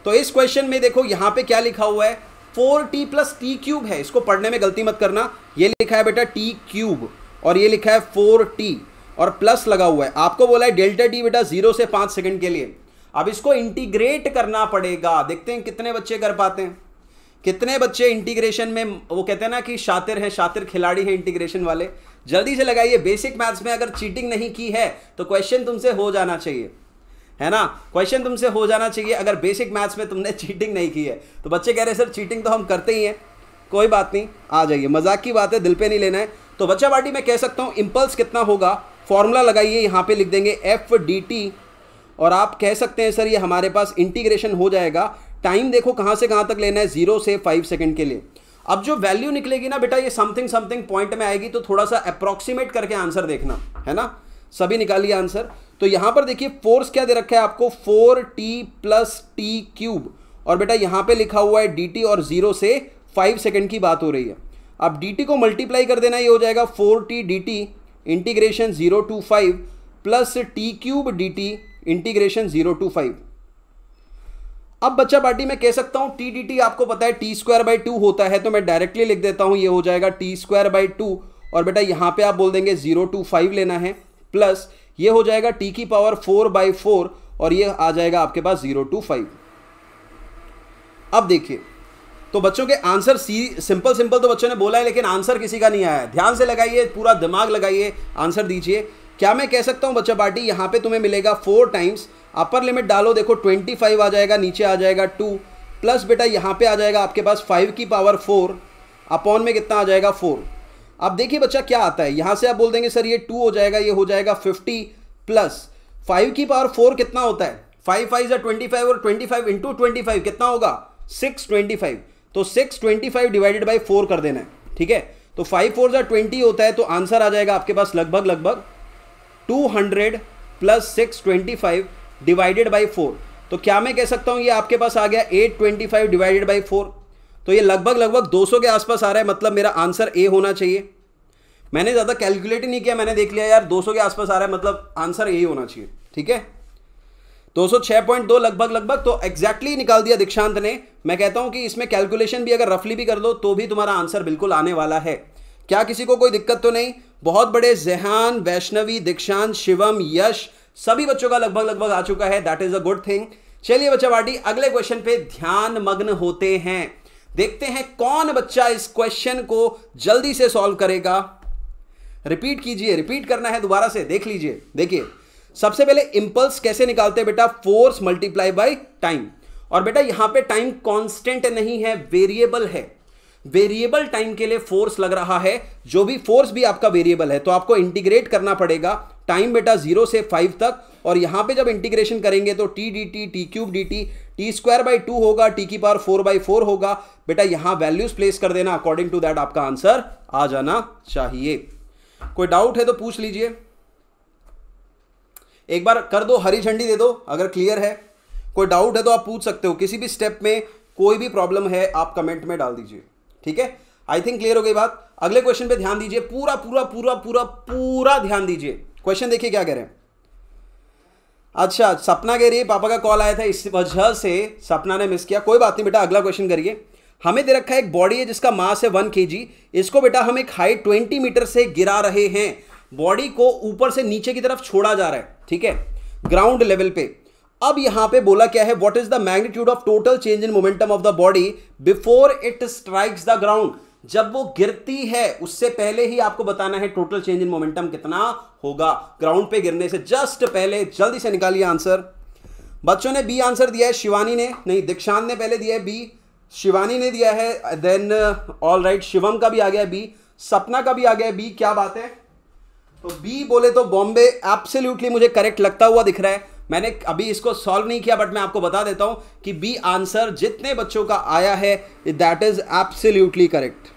तो इस क्वेश्चन में देखो, यहाँ पे क्या लिखा हुआ है? Four T plus T cube है। इसको पढ़ने में गलती मत करना। ये लिखा है बेटा टी क्यूब और ये लिखा है फोर टी और प्लस लगा हुआ है। आपको बोला है डेल्टा टी बेटा ज़ीरो से पाँच सेकंड के लिए। अब इसको इंटीग्रेट करना पड़ेगा। देखते हैं कितने बच्चे कर पाते हैं। कितने बच्चे इंटीग्रेशन में, वो कहते हैं ना कि शातिर हैं, शातिर खिलाड़ी हैं इंटीग्रेशन वाले। जल्दी से लगाइए। बेसिक मैथ्स में अगर चीटिंग नहीं की है तो क्वेश्चन तुमसे हो जाना चाहिए। है ना? क्वेश्चन तुमसे हो जाना चाहिए। अगर बेसिक मैथ्स में तुमने चीटिंग नहीं की है तो बच्चे कह रहे सर चीटिंग तो हम करते ही हैं। कोई बात नहीं, आ जाइए। मज़ाक की बात है, दिल पे नहीं लेना है। तो बच्चा पार्टी मैं कह सकता हूँ इम्पल्स कितना होगा? फॉर्मूला लगाइए, यहाँ पे लिख देंगे एफ़ डी टी और आप कह सकते हैं, सर, ये हमारे पास इंटीग्रेशन हो जाएगा। टाइम देखो कहाँ से कहाँ तक लेना है ज़ीरो से फाइव सेकेंड के लिए। अब जो वैल्यू निकलेगी ना, बेटा, ये समथिंग समथिंग पॉइंट में आएगी तो थोड़ा सा अप्रोक्सीमेट करके आंसर देखना, है ना? सभी निकालिए आंसर तो यहाँ पर देखिए फोर्स क्या दे रखा है आपको? Four T plus T cube. और बेटा यहाँ पे लिखा हुआ है डी और ज़ीरो से फाइव सेकेंड की बात हो रही है। अब डी को मल्टीप्लाई कर देना, ये हो जाएगा four T D T integration zero to five plus T cube D T integration zero to five. अब बच्चा पार्टी में कह सकता हूँ, टी डी टी आपको पता है टी स्क्वायर बाई टू होता है तो मैं डायरेक्टली लिख देता हूँ, ये हो जाएगा टी स्क्वायर बाई टू। और बेटा यहाँ पे आप बोल देंगे ज़ीरो टू फाइव लेना है, प्लस ये हो जाएगा टी की पावर फोर बाई फोर और ये आ जाएगा आपके पास ज़ीरो टू फाइव अब देखिए तो बच्चों के आंसर सी सिंपल सिंपल तो बच्चों ने बोला है, लेकिन आंसर किसी का नहीं आया ध्यान से लगाइए, पूरा दिमाग लगाइए आंसर दीजिए। क्या मैं कह सकता हूँ बच्चा पार्टी, यहाँ पे तुम्हें मिलेगा फोर टाइम्स अपर लिमिट डालो, देखो ट्वेंटी फाइव आ जाएगा, नीचे आ जाएगा टू प्लस बेटा यहाँ पे आ जाएगा आपके पास फाइव की पावर फोर अपॉन में कितना आ जाएगा फोर अब देखिए बच्चा क्या आता है। यहाँ से आप बोल देंगे, सर, ये टू हो जाएगा, ये हो जाएगा फिफ्टी प्लस फाइव की पावर फोर कितना होता है? फाइव फाइव या ट्वेंटी फाइव और twenty five into twenty five कितना होगा? सिक्स ट्वेंटी फाइव तो six twenty five divided by four कर देना है। ठीक है? तो फाइव फोर या ट्वेंटी होता है तो आंसर आ जाएगा आपके पास लगभग लगभग two hundred plus six twenty five divided by four तो क्या मैं कह सकता हूँ, ये आपके पास आ गया eight twenty five divided by four तो ये लगभग लगभग 200 के आसपास आ रहा है मतलब मेरा आंसर ए होना चाहिए। मैंने ज़्यादा कैलकुलेट ही नहीं किया, मैंने देख लिया यार 200 के आसपास आ रहा है मतलब आंसर ए होना चाहिए, ठीक है? 206.2 लगभग लगभग तो एग्जैक्टली निकाल दिया दीक्षांत ने। मैं कहता हूँ कि इसमें कैलकुलेशन भी अगर रफली भी कर दो तो भी तुम्हारा आंसर बिल्कुल आने वाला है। क्या किसी को कोई दिक्कत तो नहीं? बहुत बड़े जहान, वैष्णवी, दीक्षांत, शिवम, यश, सभी बच्चों का लगभग लगभग आ चुका है that is a good thing चलिए बच्चा पार्टी अगले क्वेश्चन पे ध्यान मग्न होते हैं। देखते हैं कौन बच्चा इस क्वेश्चन को जल्दी से सॉल्व करेगा। रिपीट कीजिए रिपीट करना है दोबारा से, देख लीजिए। देखिए, सबसे पहले इंपल्स कैसे निकालते हैं बेटा? फोर्स मल्टीप्लाई बाय टाइम और बेटा, यहाँ पे टाइम कांस्टेंट नहीं है वेरिएबल है। वेरिएबल टाइम के लिए फोर्स लग रहा है। जो भी फोर्स भी आपका वेरिएबल है तो आपको इंटीग्रेट करना पड़ेगा। टाइम बेटा ज़ीरो से फाइव तक। और यहाँ पे जब इंटीग्रेशन करेंगे तो T D T T cube D T T square by two होगा टी की पावर फोर बाई फोर होगा। बेटा, यहाँ वैल्यूज़ प्लेस कर देना अकॉर्डिंग टू दैट आपका आंसर आ जाना चाहिए। कोई डाउट है तो पूछ लीजिए। एक बार कर दो, हरी झंडी दे दो, अगर क्लियर है। कोई डाउट है तो आप पूछ सकते हो। किसी भी स्टेप में कोई भी प्रॉब्लम है, आप कमेंट में डाल दीजिए। ठीक है? आई थिंक क्लियर हो गई बात। अगले क्वेश्चन पे ध्यान दीजिए। पूरा पूरा पूरा पूरा पूरा ध्यान दीजिए। क्वेश्चन देखिए क्या कह रहे हैं। अच्छा सपना कह रही है पापा का कॉल आया था, इस वजह से सपना ने मिस किया। कोई बात नहीं बेटा, अगला क्वेश्चन करिए। हमें दे रखा है एक बॉडी है जिसका मास है वन के इसको बेटा हम एक हाइट ट्वेंटी मीटर से गिरा रहे हैं। बॉडी को ऊपर से नीचे की तरफ़ छोड़ा जा रहा है, ठीक है? ग्राउंड लेवल पे। अब यहाँ पे बोला क्या है? What is the magnitude of total change in momentum of the body before it strikes the ground जब वो गिरती है, उससे पहले ही आपको बताना है टोटल चेंज इन मोमेंटम कितना होगा। ग्राउंड पे गिरने से जस्ट पहले, जल्दी से निकालिए आंसर बच्चों ने बी आंसर दिया है, शिवानी ने, नहीं, दीक्षांत ने पहले दिया है बी शिवानी ने दिया है देन ऑल राइट शिवम का भी आ गया बी सपना का भी आ गया बी क्या बात है? तो बी बोले तो बॉम्बे एब्सोल्युटली मुझे करेक्ट लगता हुआ दिख रहा है। मैंने अभी इसको सॉल्व नहीं किया बट मैं आपको बता देता हूँ कि बी आंसर जितने बच्चों का आया है दैट इज़ एब्सोल्युटली करेक्ट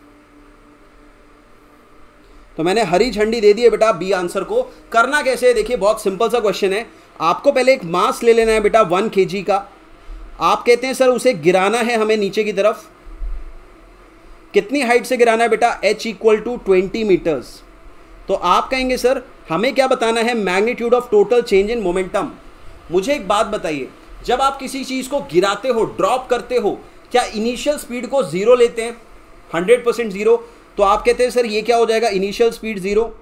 तो मैंने हरी झंडी दे दी है बेटा बी आंसर को। करना कैसे है? देखिए, बहुत सिंपल सा क्वेश्चन है। आपको पहले एक मास ले लेना है बेटा वन के का। आप कहते हैं, सर, उसे गिराना है हमें नीचे की तरफ़। कितनी हाइट से गिराना है बेटा? H equal to twenty meters तो आप कहेंगे, सर, हमें क्या बताना है? Magnitude of total change in momentum मुझे एक बात बताइए, जब आप किसी चीज़ को गिराते हो ड्रॉप करते हो, क्या इनिशियल स्पीड को ज़ीरो लेते हैं? हंड्रेड परसेंट ज़ीरो तो आप कहते हैं, सर, ये क्या हो जाएगा? इनिशियल स्पीड ज़ीरो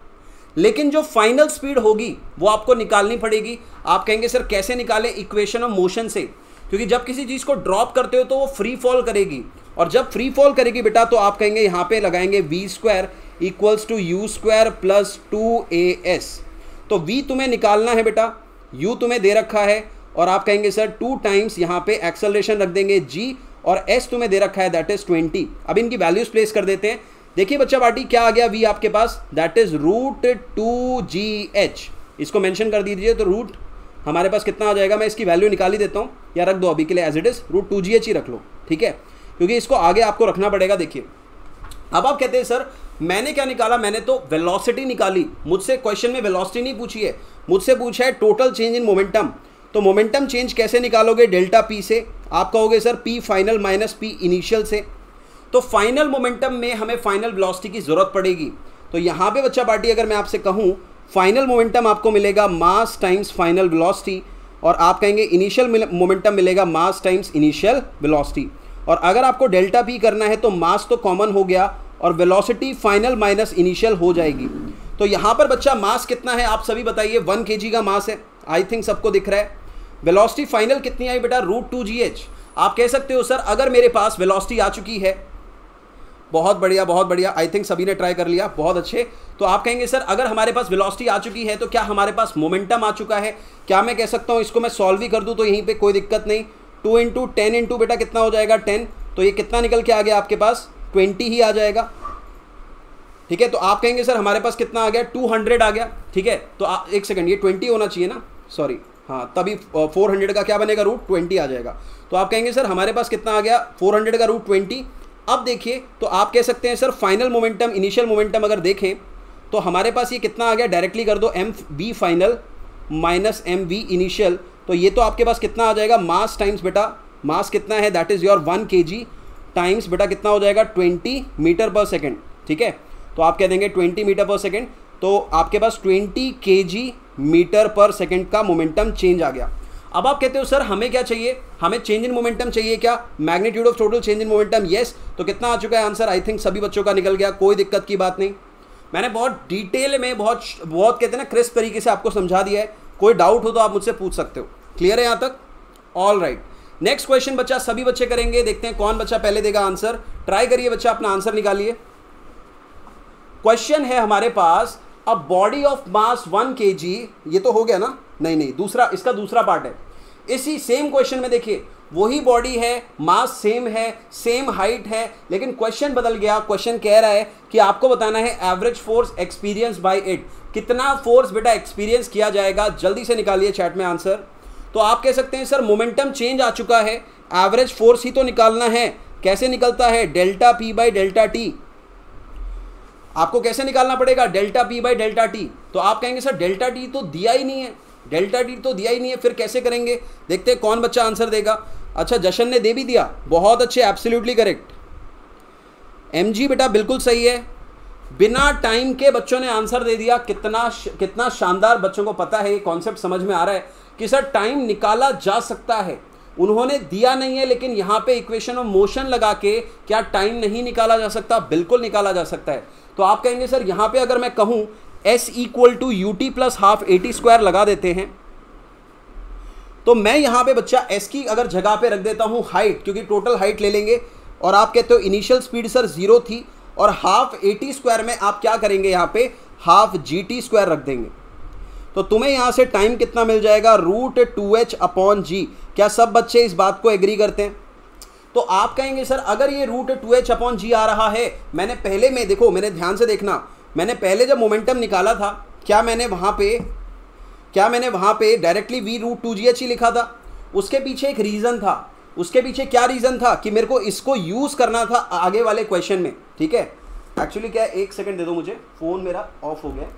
लेकिन जो फाइनल स्पीड होगी, वो आपको निकालनी पड़ेगी। आप कहेंगे, सर, कैसे निकालें इक्वेशन ऑफ़ मोशन से? क्योंकि जब किसी चीज़ को ड्रॉप करते हो तो वो फ्री फॉल करेगी। और जब फ्री फॉल करेगी बेटा तो आप कहेंगे, यहाँ पे लगाएँगे V square equals to U square plus two A S तो वी तुम्हें निकालना है बेटा। यू तुम्हें दे रखा है। और आप कहेंगे, सर टू टाइम्स यहाँ पे एक्सलेशन रख देंगे जी और एस तुम्हें दे रखा है दैट इज़ ट्वेंटी अब इनकी वैल्यूज़ प्लेस कर देते हैं। देखिए बच्चा पार्टी, क्या आ गया वी आपके पास? That is root two G H इसको मेंशन कर दीजिए तो रूट हमारे पास कितना आ जाएगा? मैं इसकी वैल्यू निकाल ही देता हूँ। या रख दो अभी के लिए as it is root two G H ही रख लो, ठीक है? क्योंकि इसको आगे आपको रखना पड़ेगा, देखिए। अब आप कहते हैं, सर, मैंने क्या निकाला? मैंने तो वेलोसिटी निकाली। मुझसे क्वेश्चन में वेलोसिटी नहीं पूछी है। मुझसे पूछा है टोटल चेंज इन मोमेंटम तो मोमेंटम चेंज कैसे निकालोगे? डेल्टा पी से। आप कहोगे, sir P final minus P initial से। तो फाइनल मोमेंटम में हमें फाइनल वेलोसिटी की ज़रूरत पड़ेगी। तो यहाँ पे बच्चा पार्टी अगर मैं आपसे कहूँ फाइनल मोमेंटम आपको मिलेगा मास टाइम्स फाइनल वेलोसिटी और आप कहेंगे इनिशियल मोमेंटम मिलेगा मास टाइम्स इनिशियल वेलोसिटी और अगर आपको डेल्टा पी करना है तो मास तो कॉमन हो गया, और वेलोसिटी फाइनल माइनस इनिशियल हो जाएगी। तो यहाँ पर बच्चा मास कितना है, आप सभी बताइए वन के का मास है। आई थिंक सबको दिख रहा है। वेलोसिटी फाइनल कितनी आई बेटा? रूट टू जी एच आप कह सकते हो, सर, अगर मेरे पास वेलोसिटी आ चुकी है बहुत बढ़िया बहुत बढ़िया। आई थिंक सभी ने ट्राई कर लिया बहुत अच्छे। तो आप कहेंगे सर अगर हमारे पास वेलोसिटी आ चुकी है तो क्या हमारे पास मोमेंटम आ चुका है? क्या मैं कह सकता हूँ इसको मैं सॉल्व ही कर दूँ तो यहीं पर कोई दिक्कत नहीं। टू इंटू टेन इंटू बेटा कितना हो जाएगा? टेन तो ये कितना निकल के आ गया आपके पास? ट्वेंटी ही आ जाएगा। ठीक है? तो आप कहेंगे सर हमारे पास कितना आ गया? टू हंड्रेड आ गया। ठीक है? तो आ, एक सेकंड ये ट्वेंटी होना चाहिए ना? सॉरी हाँ तभी फोर हंड्रेड का क्या बनेगा रूट ट्वेंटी आ जाएगा। तो आप कहेंगे सर हमारे पास कितना आ गया? फोर हंड्रेड का रूट ट्वेंटी अब देखिए तो आप कह सकते हैं, sir final momentum initial momentum अगर देखें तो हमारे पास ये कितना आ गया? डायरेक्टली कर दो M B final minus M V initial तो ये तो आपके पास कितना आ जाएगा? मास टाइम्स बेटा मास कितना है? दैट इज़ योर वन के जी टाइम्स बेटा कितना हो जाएगा? ट्वेंटी मीटर पर सेकेंड, ठीक है? तो आप कह देंगे ट्वेंटी मीटर पर सेकेंड तो आपके पास ट्वेंटी के जी मीटर पर सेकेंड का मोमेंटम चेंज आ गया। अब आप कहते हो, सर, हमें क्या चाहिए? हमें चेंज इन मोमेंटम चाहिए क्या? Magnitude of total change in momentum yes तो कितना आ चुका है आंसर आई थिंक सभी बच्चों का निकल गया, कोई दिक्कत की बात नहीं. मैंने बहुत डिटेल में बहुत बहुत कहते हैं ना क्रिस्प तरीके से आपको समझा दिया है। कोई डाउट हो तो आप मुझसे पूछ सकते हो। क्लियर है यहाँ तक? ऑल राइट नेक्स्ट क्वेश्चन बच्चा, सभी बच्चे करेंगे, देखते हैं कौन बच्चा पहले देगा आंसर ट्राई करिए बच्चा, अपना आंसर निकालिए। क्वेश्चन है हमारे पास a body of mass one के ये तो हो गया ना? नहीं नहीं, दूसरा, इसका दूसरा पार्ट है। इसी सेम क्वेश्चन में देखिए, वही बॉडी है मास सेम है सेम हाइट है, लेकिन क्वेश्चन बदल गया। क्वेश्चन कह रहा है कि आपको बताना है average force experience by it कितना फोर्स बेटा एक्सपीरियंस किया जाएगा? जल्दी से निकालिए चैट में आंसर तो आप कह सकते हैं, सर मोमेंटम चेंज आ चुका है। एवरेज फोर्स ही तो निकालना है। कैसे निकलता है? Delta P by delta T आपको कैसे निकालना पड़ेगा? Delta P by delta T तो आप कहेंगे, सर डेल्टा टी तो दिया ही नहीं है। डेल्टा टी तो दिया ही नहीं है, फिर कैसे करेंगे? देखते हैं कौन बच्चा आंसर देगा। अच्छा जशन ने दे भी दिया। बहुत अच्छे एब्सोल्युटली करेक्ट एमजी बेटा, बिल्कुल सही है। बिना टाइम के बच्चों ने आंसर दे दिया। कितना कितना शानदार बच्चों को पता है, ये कॉन्सेप्ट समझ में आ रहा है कि सर टाइम निकाला जा सकता है। उन्होंने दिया नहीं है, लेकिन यहाँ पे इक्वेशन ऑफ़ मोशन लगा के क्या टाइम नहीं निकाला जा सकता? बिल्कुल निकाला जा सकता है। तो आप कहेंगे, सर, यहाँ पे अगर मैं कहूँ S equal to U T plus half A T square लगा देते हैं। तो मैं यहाँ पे बच्चा एस की अगर जगह पे रख देता हूँ हाइट क्योंकि टोटल हाइट ले लेंगे, और आप कहते हो इनिशियल स्पीड सर ज़ीरो थी, और हाफ़ ए टी स्क्वायर में आप क्या करेंगे यहाँ पे? हाफ़ जी टी स्क्वायर रख देंगे। तो तुम्हें यहाँ से टाइम कितना मिल जाएगा? Root two H upon G क्या सब बच्चे इस बात को एग्री करते हैं? तो आप कहेंगे, सर, अगर ये root two H upon G आ रहा है, मैंने पहले में, देखो, मैंने ध्यान से देखना मैंने पहले जब मोमेंटम निकाला था, क्या मैंने वहाँ पे, क्या मैंने वहाँ पे directly V root two G H ही लिखा था? उसके पीछे एक रीज़न था। उसके पीछे क्या रीज़न था कि मेरे को इसको यूज़ करना था आगे वाले क्वेश्चन में, ठीक है? एक्चुअली क्या है? एक सेकेंड दे दो मुझे। फ़ोन मेरा ऑफ़ हो गया।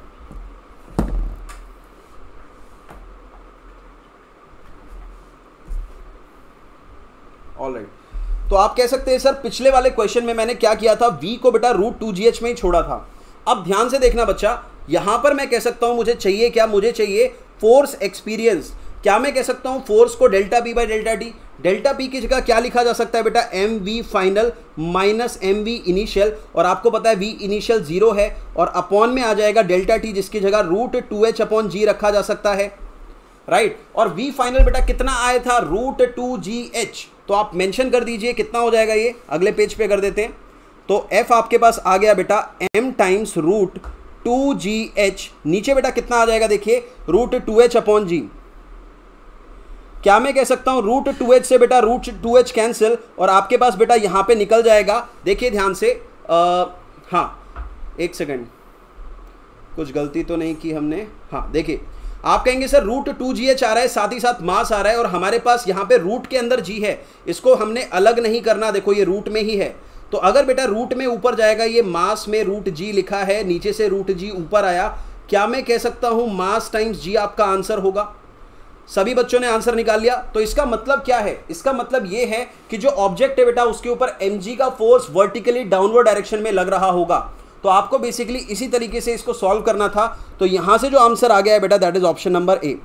ऑल राइट तो आप कह सकते हैं, सर, पिछले वाले क्वेश्चन में मैंने क्या किया था? वी को बेटा रूट टू जी एच में ही छोड़ा था। अब ध्यान से देखना बच्चा, यहाँ पर मैं कह सकता हूँ मुझे चाहिए क्या? मुझे चाहिए फोर्स एक्सपीरियंस क्या मैं कह सकता हूँ फोर्स को delta B by delta T delta P की जगह क्या लिखा जा सकता है बेटा? M V final minus M V initial और आपको पता है वी इनिशियल ज़ीरो है और अपॉन में आ जाएगा डेल्टा टी जिसकी जगह root two H upon G रखा जा सकता है। Right right? और वी फाइनल बेटा कितना आया था? रूट टू जी एच तो आप मेंशन कर दीजिए, कितना हो जाएगा ये? अगले पेज पे कर देते हैं। तो एफ़ आपके पास आ गया बेटा M times root two G H नीचे बेटा कितना आ जाएगा देखिए root two H upon G क्या मैं कह सकता हूँ रूट टू एच से बेटा रूट टू एच कैंसिल और आपके पास बेटा यहाँ पे निकल जाएगा। देखिए ध्यान से आ, हाँ एक सेकेंड कुछ गलती तो नहीं की हमने? हाँ देखिए आप कहेंगे sir root two G H आ रहा है साथ ही साथ मास आ रहा है और हमारे पास यहाँ पे रूट के अंदर जी है। इसको हमने अलग नहीं करना देखो ये रूट में ही है। तो अगर बेटा रूट में ऊपर जाएगा, ये मास में रूट जी लिखा है, नीचे से रूट जी ऊपर आया, क्या मैं कह सकता हूँ मास टाइम्स जी आपका आंसर होगा? सभी बच्चों ने आंसर निकाल लिया तो इसका मतलब क्या है? इसका मतलब ये है कि जो ऑब्जेक्ट है बेटा, उसके ऊपर एमजी का फोर्स वर्टिकली डाउनवर्ड डायरेक्शन में लग रहा होगा। तो आपको बेसिकली इसी तरीके से इसको सॉल्व करना था। तो यहाँ से जो आंसर आ गया है बेटा that is option number A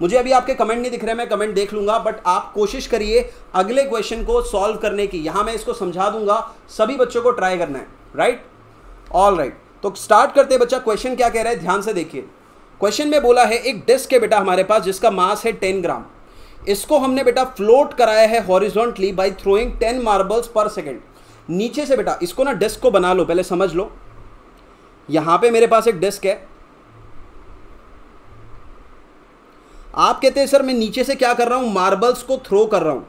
मुझे अभी आपके कमेंट नहीं दिख रहे, मैं कमेंट देख लूँगा बट आप कोशिश करिए अगले क्वेश्चन को सॉल्व करने की। यहाँ मैं इसको समझा दूँगा, सभी बच्चों को ट्राई करना है राइट ऑल राइट तो स्टार्ट करते बच्चा क्वेश्चन क्या कह रहा है? ध्यान से देखिए। क्वेश्चन में बोला है, एक डिस्क है बेटा हमारे पास, जिसका मास है टेन ग्राम इसको हमने बेटा फ्लोट कराया है horizontally by throwing ten marbles पर सेकेंड नीचे से बेटा, इसको ना डिस्क को बना लो, पहले समझ लो। यहाँ पे मेरे पास एक डिस्क है। आप कहते हैं, सर, मैं नीचे से क्या कर रहा हूँ? मार्बल्स को थ्रो कर रहा हूँ।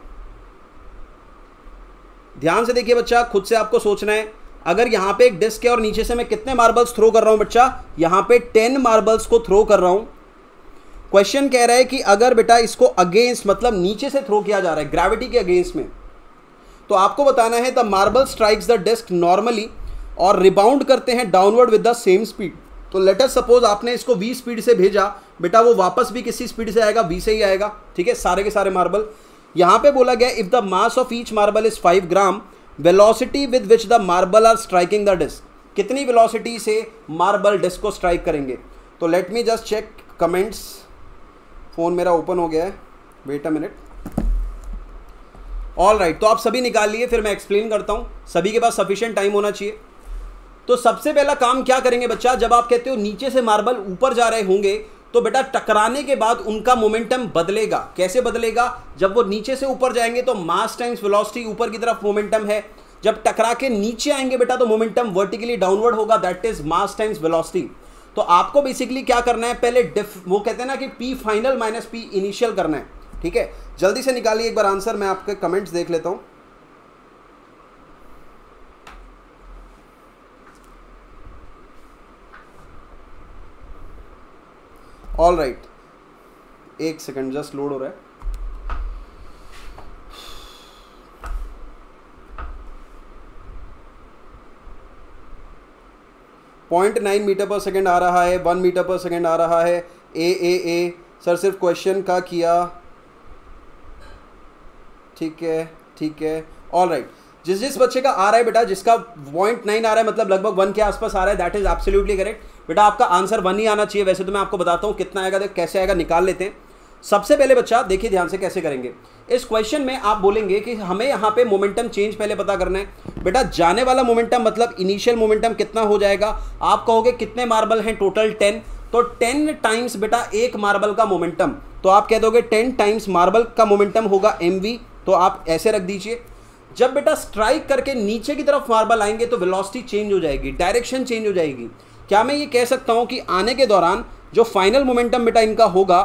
ध्यान से देखिए बच्चा, खुद से आपको सोचना है। अगर यहाँ पे एक डिस्क है और नीचे से मैं कितने मार्बल्स थ्रो कर रहा हूँ बच्चा? यहाँ पे टेन मार्बल्स को थ्रो कर रहा हूँ। क्वेश्चन कह रहा है कि अगर बेटा इसको अगेंस्ट मतलब नीचे से थ्रो किया जा रहा है ग्रेविटी के अगेंस्ट में तो आपको बताना है, the marble strikes the disc normally और रिबाउंड करते हैं downward with the same speed तो लेटर सपोज़ आपने इसको वी स्पीड से भेजा, बेटा वो वापस भी किसी स्पीड से आएगा वी से ही आएगा, ठीक है? सारे के सारे मार्बल यहाँ पे बोला गया if the mass of each marble is five gram velocity with which the marble are striking the disc कितनी वेलोसिटी से मार्बल डिस्क को स्ट्राइक करेंगे? तो let me just check comments phone मेरा ओपन हो गया है। Wait a minute all right तो आप सभी निकाल लिए, फिर मैं एक्सप्लेन करता हूँ। सभी के पास सफिशियंट टाइम होना चाहिए। तो सबसे पहला काम क्या करेंगे बच्चा? जब आप कहते हो नीचे से मार्बल ऊपर जा रहे होंगे तो बेटा टकराने के बाद उनका मोमेंटम बदलेगा। कैसे बदलेगा? जब वो नीचे से ऊपर जाएँगे तो मास टाइम्स वेलोसिटी ऊपर की तरफ़ मोमेंटम है। जब टकरा के नीचे आएँगे बेटा तो मोमेंटम वर्टिकली डाउनवर्ड होगा। That is mass times velocity तो आपको बेसिकली क्या करना है? पहले डिफ वो कहते हैं ना कि P final minus P initial करना है। ठीक है? जल्दी से निकालिए, एक बार आंसर मैं आपके कमेंट्स देख लेता हूँ। All right right. एक सेकंड जस्ट लोड हो रहा है. पॉइंट नाइन मीटर पर सेकेंड आ रहा है वन मीटर पर सेकेंड आ रहा है. ए ए ए सर सिर्फ़ क्वेश्चन का किया. ठीक है ठीक है. ऑल राइट जिस जिस बच्चे का आ रहा है बेटा, जिसका पॉइंट नाइन आ रहा है मतलब लगभग वन के आसपास आ रहा है दैट इज़ एब्सोल्युटली करेक्ट बेटा आपका आंसर वन ही आना चाहिए। वैसे तो मैं आपको बताता हूँ कितना आएगा कैसे आएगा, निकाल लेते हैं। सबसे पहले बच्चा, देखिए ध्यान से कैसे करेंगे। इस क्वेश्चन में आप बोलेंगे कि हमें यहाँ पे मोमेंटम चेंज पहले पता करना है। बेटा, जाने वाला मोमेंटम मतलब इनिशियल मोमेंटम कितना हो जाएगा? आप कहोगे कितने मार्बल हैं टोटल टेन तो टेन टाइम्स बेटा एक मार्बल का मोमेंटम तो आप कह दोगे टेन टाइम्स मार्बल का मोमेंटम होगा एम तो आप ऐसे रख दीजिए। जब बेटा स्ट्राइक करके नीचे की तरफ़ मार्बल आएँगे तो वेलोसिटी चेंज हो जाएगी डायरेक्शन चेंज हो जाएगी। क्या मैं ये कह सकता हूँ कि आने के दौरान जो फाइनल मोमेंटम बेटा इनका होगा,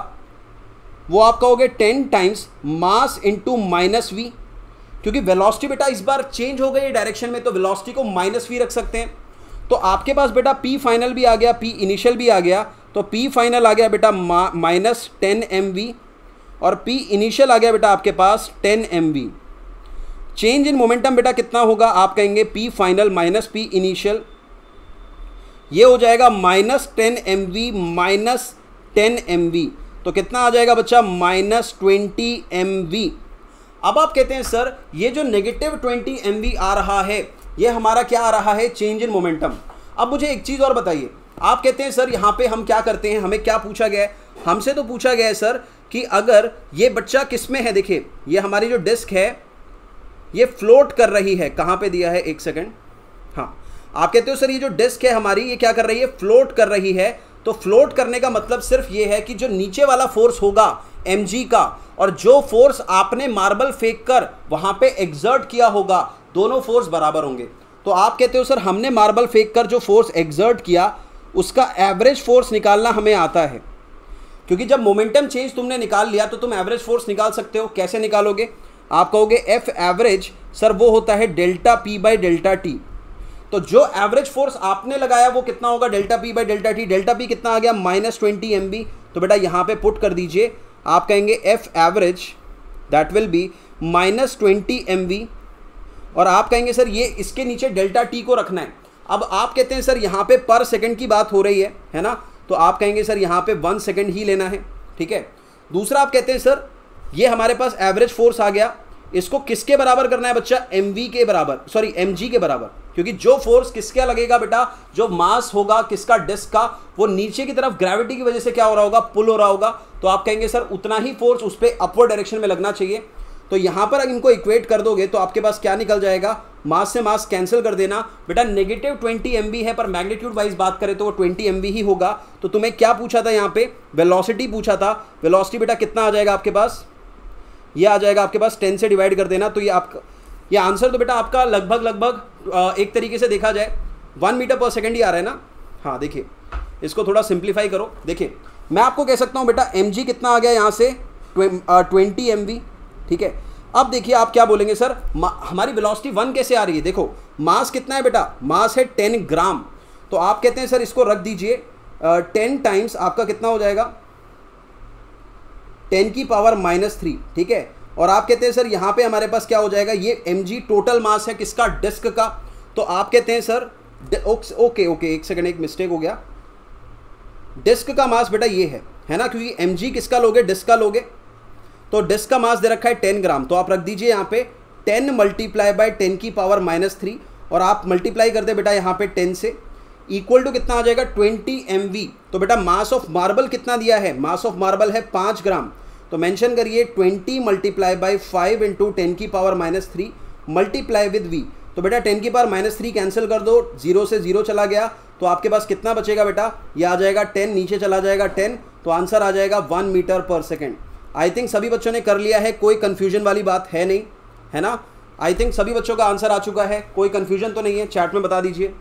वो आप कहोगे ten times mass into minus V क्योंकि वेलोसिटी बेटा इस बार चेंज हो गई डायरेक्शन में तो वेलोसिटी को माइनस वी रख सकते हैं। तो आपके पास बेटा पी फाइनल भी आ गया पी इनिशियल भी आ गया तो पी फाइनल आ गया बेटा माइनस टेन एम वी और पी इनिशियल आ गया बेटा आपके पास ten M V change in momentum बेटा कितना होगा, आप कहेंगे P final minus P initial ये हो जाएगा minus ten M V minus ten M V तो कितना आ जाएगा बच्चा? माइनस ट्वेंटी एम वी अब आप कहते हैं, सर, ये जो नेगेटिव ट्वेंटी एम वी आ रहा है, ये हमारा क्या आ रहा है? चेंज इन मोमेंटम अब मुझे एक चीज़ और बताइए। आप कहते हैं, सर, यहाँ पे हम क्या करते हैं? हमें क्या पूछा गया है? हमसे तो पूछा गया है, सर, कि अगर ये बच्चा किसमें है? देखिए, ये हमारी जो डिस्क है, ये फ्लोट कर रही है। कहाँ पे दिया है? एक सेकेंड। हाँ आप कहते हो, सर, ये जो डिस्क है हमारी, ये क्या कर रही है? फ्लोट कर रही है। तो फ्लोट करने का मतलब सिर्फ़ ये है कि जो नीचे वाला फोर्स होगा एमजी का, और जो फोर्स आपने मार्बल फेंक कर वहाँ पे एग्जर्ट किया होगा, दोनों फोर्स बराबर होंगे। तो आप कहते हो, सर, हमने मार्बल फेंक कर जो फोर्स एग्जर्ट किया, उसका एवरेज फोर्स निकालना हमें आता है। क्योंकि जब मोमेंटम चेंज तुमने निकाल लिया तो तुम एवरेज फोर्स निकाल सकते हो। कैसे निकालोगे? आप कहोगे एफ़ एवरेज सर, वो होता है delta P by delta T तो जो एवरेज फोर्स आपने लगाया वो कितना होगा? Delta P by delta T delta P कितना आ गया? माइनस ट्वेंटी एम बी तो बेटा यहाँ पे पुट कर दीजिए। आप कहेंगे F average that will be minus twenty M V और आप कहेंगे, सर, ये इसके नीचे डेल्टा टी को रखना है। अब आप कहते हैं, सर, यहाँ पे पर सेकंड की बात हो रही है है ना? तो आप कहेंगे, सर, यहाँ पे वन सेकंड ही लेना है। ठीक है? दूसरा आप कहते हैं, सर, ये हमारे पास एवरेज फोर्स आ गया। इसको किसके बराबर करना है बच्चा? एमवी के बराबर सॉरी एमजी के बराबर। क्योंकि जो फोर्स किसके लगेगा बेटा? जो मास होगा, किसका डिस्क का, वो नीचे की तरफ़ ग्रेविटी की वजह से क्या हो रहा होगा? पुल हो रहा होगा। तो आप कहेंगे, सर, उतना ही फोर्स उस पर अपवर्ड डायरेक्शन में लगना चाहिए। तो यहाँ पर इनको इक्वेट कर दोगे तो आपके पास क्या निकल जाएगा? मास से मास कैंसिल कर देना। बेटा नेगेटिव ट्वेंटी एम है, पर मैग्नीट्यूड वाइज बात करें तो वो ट्वेंटी एम ही होगा। तो तुम्हें क्या पूछा था यहाँ पे? वेलोसिटी पूछा था। वेलोसिटी बेटा कितना आ जाएगा आपके पास? ये आ जाएगा आपके पास टेन से डिवाइड कर देना। तो ये आपका ये आंसर तो बेटा आपका लगभग लगभग एक तरीके से देखा जाए। वन मीटर पर सेकेंड ही आ रहा है ना? हाँ देखिए, इसको थोड़ा सिंप्लीफाई करो। देखिए, मैं आपको कह सकता हूँ बेटा एमजी कितना आ गया यहाँ से? ट्वेंटी एमवी ठीक है? अब देखिए आप क्या बोलेंगे, सर? हमारी वेलोसिटी वन कैसे आ रही है? देखो, मास कितना है बेटा? मास है टेन ग्राम। तो आप कहते हैं, सर, इसको रख दीजिए। टेन टाइम्स आपका कितना हो जाएगा? टेन की पावर माइनस थ्री, ठीक है? और आप कहते हैं, सर, यहाँ पे हमारे पास क्या हो जाएगा? ये एम टोटल मास है किसका? डिस्क का। तो आप कहते हैं, सर ओके ओके एक सेकंड एक मिस्टेक हो गया। डिस्क का मास बेटा ये है है ना? क्योंकि एम किसका लोगे? डिस्क का लोगे। तो डिस्क का मास दे रखा है टेन ग्राम। तो आप रख दीजिए यहाँ पे टेन मल्टीप्लाई बाय टेन की पावर माइनस थ्री और आप मल्टीप्लाई कर दे बेटा यहाँ पे टेन से। इक्वल टू कितना आ जाएगा? ट्वेंटी एम तो बेटा मास ऑफ़ मार्बल कितना दिया है? मास ऑफ़ मार्बल है पाँच ग्राम। तो मेंशन करिए twenty multiply by five into ten की power minus three, multiply with V. तो बेटा टेन की पावर माइनस थ्री कैंसिल कर दो, ज़ीरो से ज़ीरो चला गया। तो आपके पास कितना बचेगा बेटा? ये आ जाएगा टेन, नीचे चला जाएगा टेन। तो आंसर आ जाएगा वन मीटर पर सेकेंड। आई थिंक सभी बच्चों ने कर लिया है, कोई कन्फ्यूज़न वाली बात है नहीं, है ना? आई थिंक सभी बच्चों का आंसर आ चुका है, कोई कन्फ्यूज़न तो नहीं है चैट में बता दीजिए।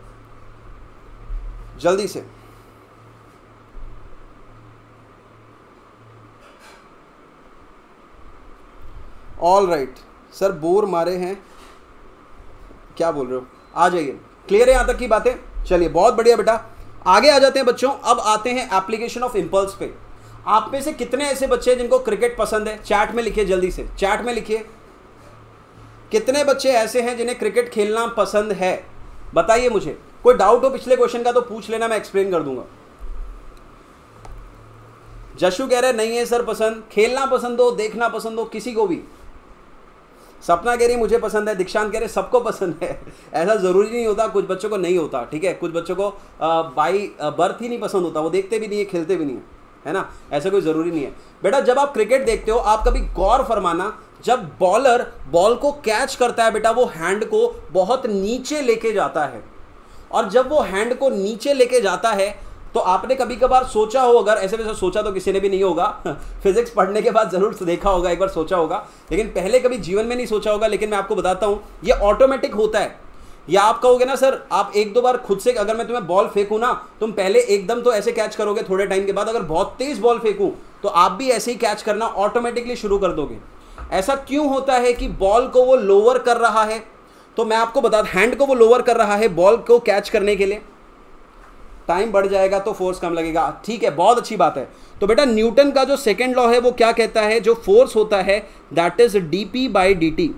जल्दी से। ऑल राइट सर बोर मारे हैं। क्या बोल रहे हो? आ जाइए। क्लियर है यहाँ तक की बातें? चलिए, बहुत बढ़िया बेटा। आगे आ जाते हैं बच्चों। अब आते हैं एप्लीकेशन ऑफ़ इंपल्स पे। आप में से कितने ऐसे बच्चे हैं जिनको क्रिकेट पसंद है? चैट में लिखिए जल्दी से। चैट में लिखिए। कितने बच्चे ऐसे हैं जिन्हें क्रिकेट खेलना पसंद है? बताइए मुझे। कोई डाउट हो पिछले क्वेश्चन का तो पूछ लेना, मैं एक्सप्लेन कर दूँगा। जशु कह रहे नहीं है सर पसंद। खेलना पसंद हो, देखना पसंद हो, किसी को भी। सपना कह रही, मुझे पसंद है। दीक्षांत कह रहे, सबको पसंद है। ऐसा ज़रूरी नहीं होता, कुछ बच्चों को नहीं होता, ठीक है? कुछ बच्चों को बाई बर्थ ही नहीं पसंद होता, वो देखते भी नहीं है, खेलते भी नहीं है ना? ऐसा कोई ज़रूरी नहीं है। बेटा, जब आप क्रिकेट देखते हो, आप कभी गौर फरमाना, जब बॉलर बॉल को कैच करता है बेटा, वो हैंड को बहुत नीचे लेके जाता है। और जब वो हैंड को नीचे लेके जाता है तो आपने कभी कभार सोचा हो, अगर ऐसे वैसे सोचा तो किसी ने भी नहीं होगा। फिजिक्स पढ़ने के बाद ज़रूर देखा होगा, एक बार सोचा होगा। लेकिन पहले कभी जीवन में नहीं सोचा होगा, लेकिन मैं आपको बताता हूँ, ये ऑटोमेटिक होता है। या आप कहोगे ना, सर, आप एक दो बार खुद से अगर मैं तुम्हें बॉल फेंकूँ ना, तुम पहले एकदम तो ऐसे कैच करोगे थोड़े टाइम के बाद, अगर बहुत तेज बॉल फेंकूँ तो आप भी ऐसे ही कैच करना ऑटोमेटिकली शुरू कर दोगे। ऐसा क्यों होता है कि बॉल को वो लोअर कर रहा है? तो मैं आपको बता हैंड को वो लोअर कर रहा है बॉल को कैच करने के लिए। टाइम बढ़ जाएगा तो फोर्स कम लगेगा। ठीक है, बहुत अच्छी बात है। तो बेटा, न्यूटन का जो सेकेंड लॉ है, वो क्या कहता है? जो फोर्स होता है that is DP by D T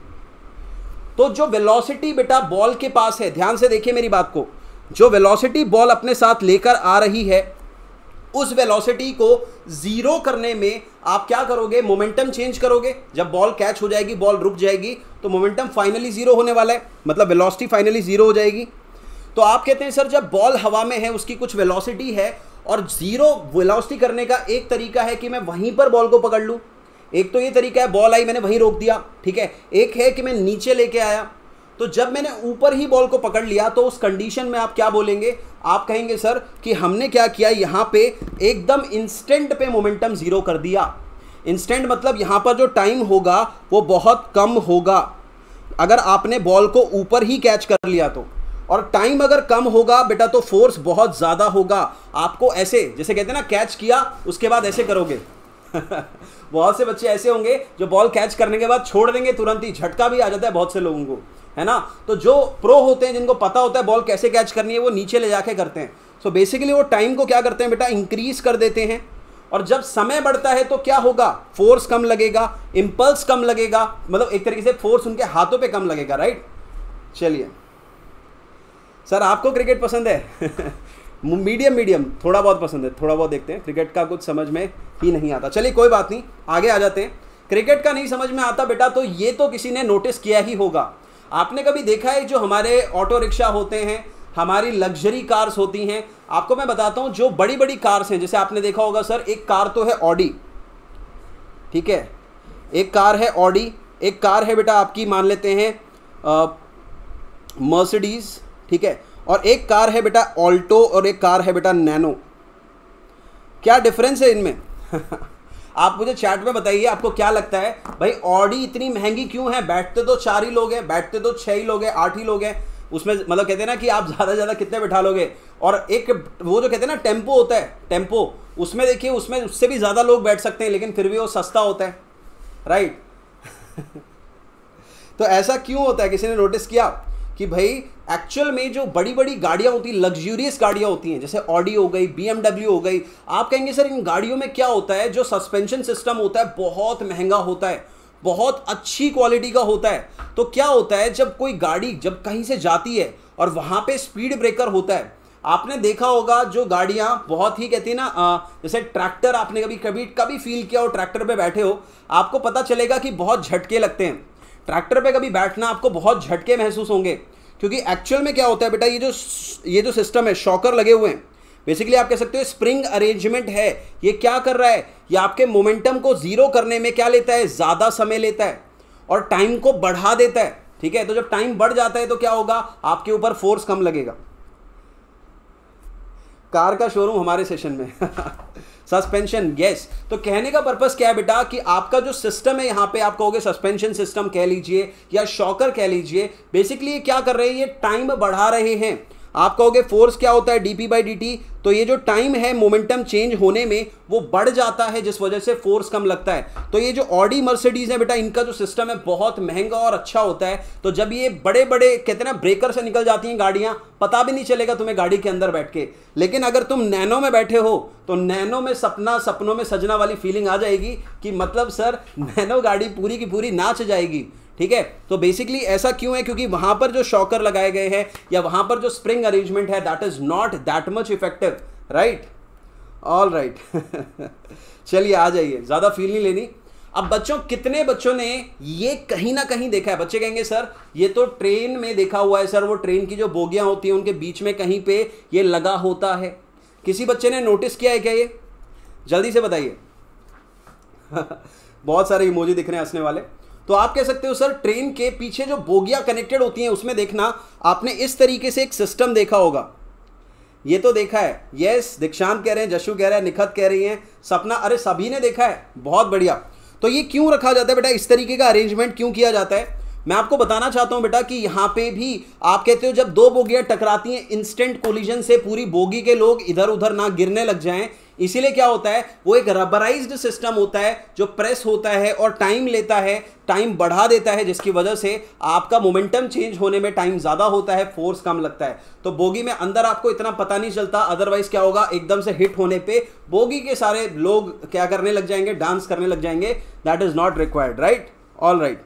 तो जो वेलोसिटी बेटा बॉल के पास है, ध्यान से देखिए मेरी बात को। जो वेलोसिटी बॉल अपने साथ लेकर आ रही है, उस वेलोसिटी को ज़ीरो करने में आप क्या करोगे? मोमेंटम चेंज करोगे। जब बॉल कैच हो जाएगी बॉल रुक जाएगी तो मोमेंटम फाइनली ज़ीरो होने वाला है। मतलब वेलोसिटी फाइनली ज़ीरो हो जाएगी। तो आप कहते हैं, सर, जब बॉल हवा में है, उसकी कुछ वेलोसिटी है और ज़ीरो वेलोसिटी करने का एक तरीका है कि मैं वहीं पर बॉल को पकड़ लूँ। एक तो ये तरीका है, बॉल आई, मैंने वहीं रोक दिया, ठीक है? एक है कि मैं नीचे लेके आया। तो जब मैंने ऊपर ही बॉल को पकड़ लिया तो उस कंडीशन में आप क्या बोलेंगे? आप कहेंगे, सर, कि हमने क्या किया? यहाँ पे एकदम इंस्टेंट पे मोमेंटम ज़ीरो कर दिया। इंस्टेंट मतलब यहाँ पर जो टाइम होगा, वो बहुत कम होगा। अगर आपने बॉल को ऊपर ही कैच कर लिया तो। और टाइम अगर कम होगा, बेटा तो फोर्स बहुत ज़्यादा होगा। आपको ऐसे, जैसे कहते हैं ना कैच किया, उसके बाद ऐसे करोगे। बहुत से बच्चे ऐसे होंगे, जो बॉल कैच करने के बाद छोड़ देंगे तुरंत ही। झटका भी आ जाता है बहुत से लोगों को, है ना? तो जो प्रो होते हैं, जिनको पता होता है बॉल कैसे कैच करनी है, वो नीचे ले जाके करते हैं। सो so बेसिकली वो टाइम को क्या करते हैं बेटा? इंक्रीज कर देते हैं। और जब समय बढ़ता है तो क्या होगा? फोर्स कम लगेगा इंपल्स कम लगेगा। मतलब एक तरीके से फोर्स उनके हाथों पे कम लगेगा राइट चलिए। सर, आपको क्रिकेट पसंद है? मीडियम मीडियम, थोड़ा बहुत पसंद है, थोड़ा बहुत देखते हैं। क्रिकेट का कुछ समझ में ही नहीं आता। चलिए, कोई बात नहीं, आगे आ जाते हैं। क्रिकेट का नहीं समझ में आता बेटा तो ये तो किसी ने नोटिस किया ही होगा। आपने कभी देखा है जो हमारे ऑटो रिक्शा होते हैं, हमारी लग्जरी कार्स होती हैं? आपको मैं बताता हूँ, जो बड़ी बड़ी कार्स हैं, जैसे आपने देखा होगा सर, एक कार तो है ऑडी। ठीक है? एक कार है ऑडी, एक कार है बेटा आपकी, मान लेते हैं मर्सिडीज ठीक है? और एक कार है बेटा ऑल्टो और एक कार है बेटा नैनो क्या डिफरेंस है इनमें? आप मुझे चैट में बताइए, आपको क्या लगता है? भाई ऑडी इतनी महँगी क्यों है? बैठते तो चार ही लोग हैं, बैठते तो छह ही लोग हैं, आठ ही लोग हैं। उसमें मतलब कहते हैं ना कि आप ज़्यादा से ज़्यादा कितने बैठा लोगे? और एक वो जो कहते हैं ना, टेंपो होता है, टेंपो, उसमें देखिए, उसमें उससे भी ज़्यादा लोग बैठ सकते हैं, लेकिन फिर भी वो सस्ता होता है राइट तो ऐसा क्यों होता है? किसी ने नोटिस किया? कि भाई एक्चुअल में जो बड़ी बड़ी गाड़ियाँ होती हैं लग्जूरियस गाड़ियाँ होती हैं, जैसे ऑडी हो गई बीएमडब्ल्यू हो गई, आप कहेंगे, सर, इन गाड़ियों में क्या होता है? जो सस्पेंशन सिस्टम होता है, बहुत महँगा होता है, बहुत अच्छी क्वालिटी का होता है। तो क्या होता है, जब कोई गाड़ी जब कहीं से जाती है और वहाँ पे स्पीड ब्रेकर होता है, आपने देखा होगा, जो गाड़ियाँ बहुत ही कहती है ना जैसे ट्रैक्टर आपने कभी कभी कभी फील किया हो ट्रैक्टर पे बैठे हो, आपको पता चलेगा कि बहुत झटके लगते हैं। ट्रैक्टर पे कभी बैठना आपको बहुत झटके महसूस होंगे। क्योंकि एक्चुअल में क्या होता है बेटा, ये जो ये जो सिस्टम है शॉकर लगे हुए हैं। बेसिकली आप कह सकते हो स्प्रिंग अरेंजमेंट है। ये क्या कर रहा है? ये आपके मोमेंटम को ज़ीरो करने में क्या लेता है? ज़्यादा समय लेता है। और टाइम को बढ़ा देता है। ठीक है? तो जब टाइम बढ़ जाता है तो क्या होगा? आपके ऊपर फोर्स कम लगेगा। कार का शोरूम हमारे सेशन में। सस्पेंशन यस तो कहने का पर्पज क्या है बेटा? कि आपका जो सिस्टम है, यहाँ पे आप कहोगे सस्पेंशन सिस्टम कह लीजिए या शॉकर कह लीजिए बेसिकली ये क्या कर रहे हैं? ये टाइम बढ़ा रहे हैं। आप कहोगे फोर्स क्या होता है? डीपी बाई डी तो ये जो टाइम है मोमेंटम चेंज होने में, वो बढ़ जाता है, जिस वजह से फोर्स कम लगता है। तो ये जो ऑडी मर्सिडीज है बेटा, इनका जो सिस्टम है, बहुत महँगा और अच्छा होता है। तो जब ये बड़े बड़े कहते हैं ना ब्रेकर से निकल जाती हैं गाड़ियाँ, पता भी नहीं चलेगा तुम्हें गाड़ी के अंदर बैठ के। लेकिन अगर तुम नैनो में बैठे हो तो नैनो में सपना, सपनों में सजना वाली फीलिंग आ जाएगी कि मतलब सर, नैनो गाड़ी पूरी की पूरी नाच जाएगी। ठीक है? तो बेसिकली ऐसा क्यों है? क्योंकि वहाँ पर जो शॉकर लगाए गए हैं या वहाँ पर जो स्प्रिंग अरेंजमेंट है that is not that much effective right all right चलिए, आ जाइए। ज़्यादा फील नहीं लेनी। अब बच्चों, कितने बच्चों ने ये कहीं ना कहीं देखा है? बच्चे कहेंगे, सर, ये तो ट्रेन में देखा हुआ है, सर, वो ट्रेन की जो बोगियाँ होती हैं, उनके बीच में कहीं पे ये लगा होता है। किसी बच्चे ने नोटिस किया है क्या ये? जल्दी से बताइए। बहुत सारे इमोजी दिख रहे हैं हंसने वाले। तो आप कह सकते हो, सर, ट्रेन के पीछे जो बोगियाँ कनेक्टेड होती हैं, उसमें देखना, आपने इस तरीके से एक सिस्टम देखा होगा। ये तो देखा है। यस दीक्षांत कह रहे हैं, जशु कह रहे हैं, निखत कह रही हैं, सपना, अरे, सभी ने देखा है। बहुत बढ़िया। तो ये क्यों रखा जाता है बेटा? इस तरीके का अरेंजमेंट क्यों किया जाता है? मैं आपको बताना चाहता हूँ बेटा कि यहाँ पे भी आप कहते हो, जब दो बोगियाँ टकराती हैं इंस्टेंट कोलिजन से पूरी बोगी के लोग इधर उधर ना गिरने लग जाएँ इसीलिए क्या होता है, वो एक रबराइज्ड सिस्टम होता है, जो प्रेस होता है और टाइम लेता है टाइम बढ़ा देता है, जिसकी वजह से आपका मोमेंटम चेंज होने में टाइम ज़्यादा होता है फोर्स कम लगता है। तो बोगी में अंदर आपको इतना पता नहीं चलता अदरवाइज़ क्या होगा, एकदम से हिट होने पे बोगी के सारे लोग क्या करने लग जाएँगे डांस करने लग जाएँगे। That is not required right all right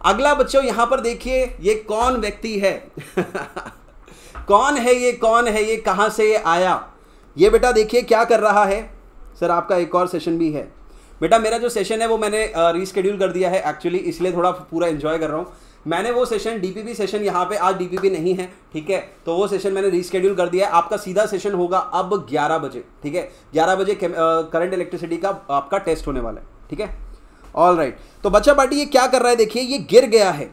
अगला बच्चों, यहाँ पर देखिए, ये कौन व्यक्ति है? कौन है ये, कौन है ये, कहाँ से ये आया? ये बेटा देखिए क्या कर रहा है। सर, आपका एक और सेशन भी है। बेटा, मेरा जो सेशन है, वो मैंने रीस्केड्यूल कर दिया है एक्चुअली इसलिए थोड़ा पूरा इन्जॉय कर रहा हूँ। मैंने वो सेशन डीपीपी सेशन यहाँ पे, आज डीपीपी नहीं है, ठीक है? तो वो सेशन मैंने रीस्केड्यूल कर दिया है। आपका सीधा सेशन होगा अब 11 बजे, ठीक है? 11 बजे करंट इलेक्ट्रिसिटी का आपका टेस्ट होने वाला है, ठीक है? All right. तो बच्चा पार्टी, ये क्या कर रहा है? देखिए, ये गिर गया है।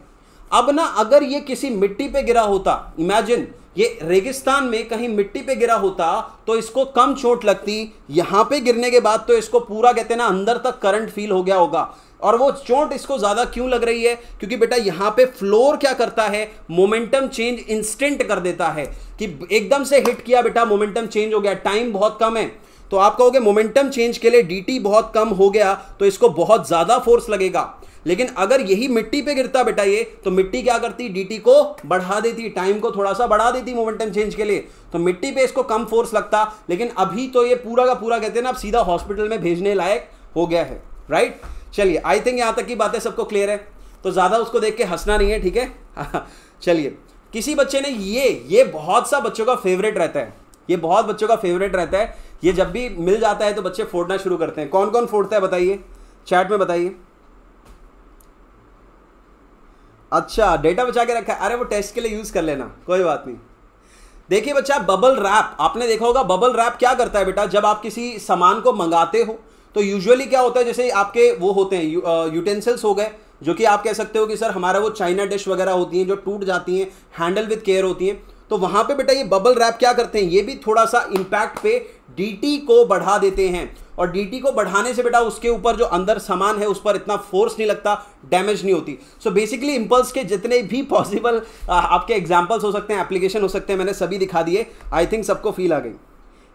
अब ना, अगर ये किसी मिट्टी पे गिरा होता इमेजिन ये रेगिस्तान में कहीं मिट्टी पे गिरा होता तो इसको कम चोट लगती, यहाँ पे गिरने के बाद तो इसको पूरा कहते ना, अंदर तक करंट फील हो गया होगा। और वो चोट इसको ज़्यादा क्यों लग रही है? क्योंकि बेटा यहाँ पे फ्लोर क्या करता है? मोमेंटम चेंज इंस्टेंट कर देता है। कि एकदम से हिट किया बेटा मोमेंटम चेंज हो गया। टाइम बहुत कम है। तो आप कहोगे मोमेंटम चेंज के लिए dt बहुत कम हो गया तो इसको बहुत ज़्यादा फोर्स लगेगा। लेकिन अगर यही मिट्टी पे गिरता बेटा ये तो मिट्टी क्या करती? Dt को बढ़ा देती टाइम को थोड़ा सा बढ़ा देती मोमेंटम चेंज के लिए। तो मिट्टी पे इसको कम फोर्स लगता, लेकिन अभी तो ये पूरा का पूरा कहते हैं ना, अब सीधा हॉस्पिटल में भेजने लायक हो गया है राइट चलिए आई थिंक यहाँ तक की बातें सबको क्लियर है। तो ज़्यादा उसको देख के हंसना नहीं है, ठीक है? चलिए, किसी बच्चे ने ये ये बहुत सा बच्चों का फेवरेट रहता है। ये बहुत बच्चों का फेवरेट रहता है। ये जब भी मिल जाता है तो बच्चे फोड़ना शुरू करते हैं। कौन कौन फोड़ता है, बताइए? चैट में बताइए। अच्छा डेटा बचा के रखा है। अरे, वो टेस्ट के लिए यूज़ कर लेना। कोई बात नहीं। देखिए बच्चा बबल रैप आपने देखा होगा बबल रैप क्या करता है बेटा? जब आप किसी सामान को मंगाते हो तो यूजुअली क्या होता है? जैसे आपके वो होते हैं यूटेंसिल्स हो गए, जो कि आप कह सकते हो कि, सर, हमारा वो चाइना डिश वगैरह होती हैं, जो टूट जाती हैं हैंडल विद केयर होती हैं। तो वहाँ पे बेटा ये बबल रैप क्या करते हैं? ये भी थोड़ा सा इंपैक्ट पे डीटी को बढ़ा देते हैं। और डीटी को बढ़ाने से बेटा उसके ऊपर जो अंदर सामान है, उस पर इतना फोर्स नहीं लगता डैमेज नहीं होती। सो बेसिकली इंपल्स के जितने भी पॉसिबल आपके एग्जाम्पल्स हो सकते हैं एप्लीकेशन हो सकते हैं, मैंने सभी दिखा दिए। आई थिंक सबको फील आ गई।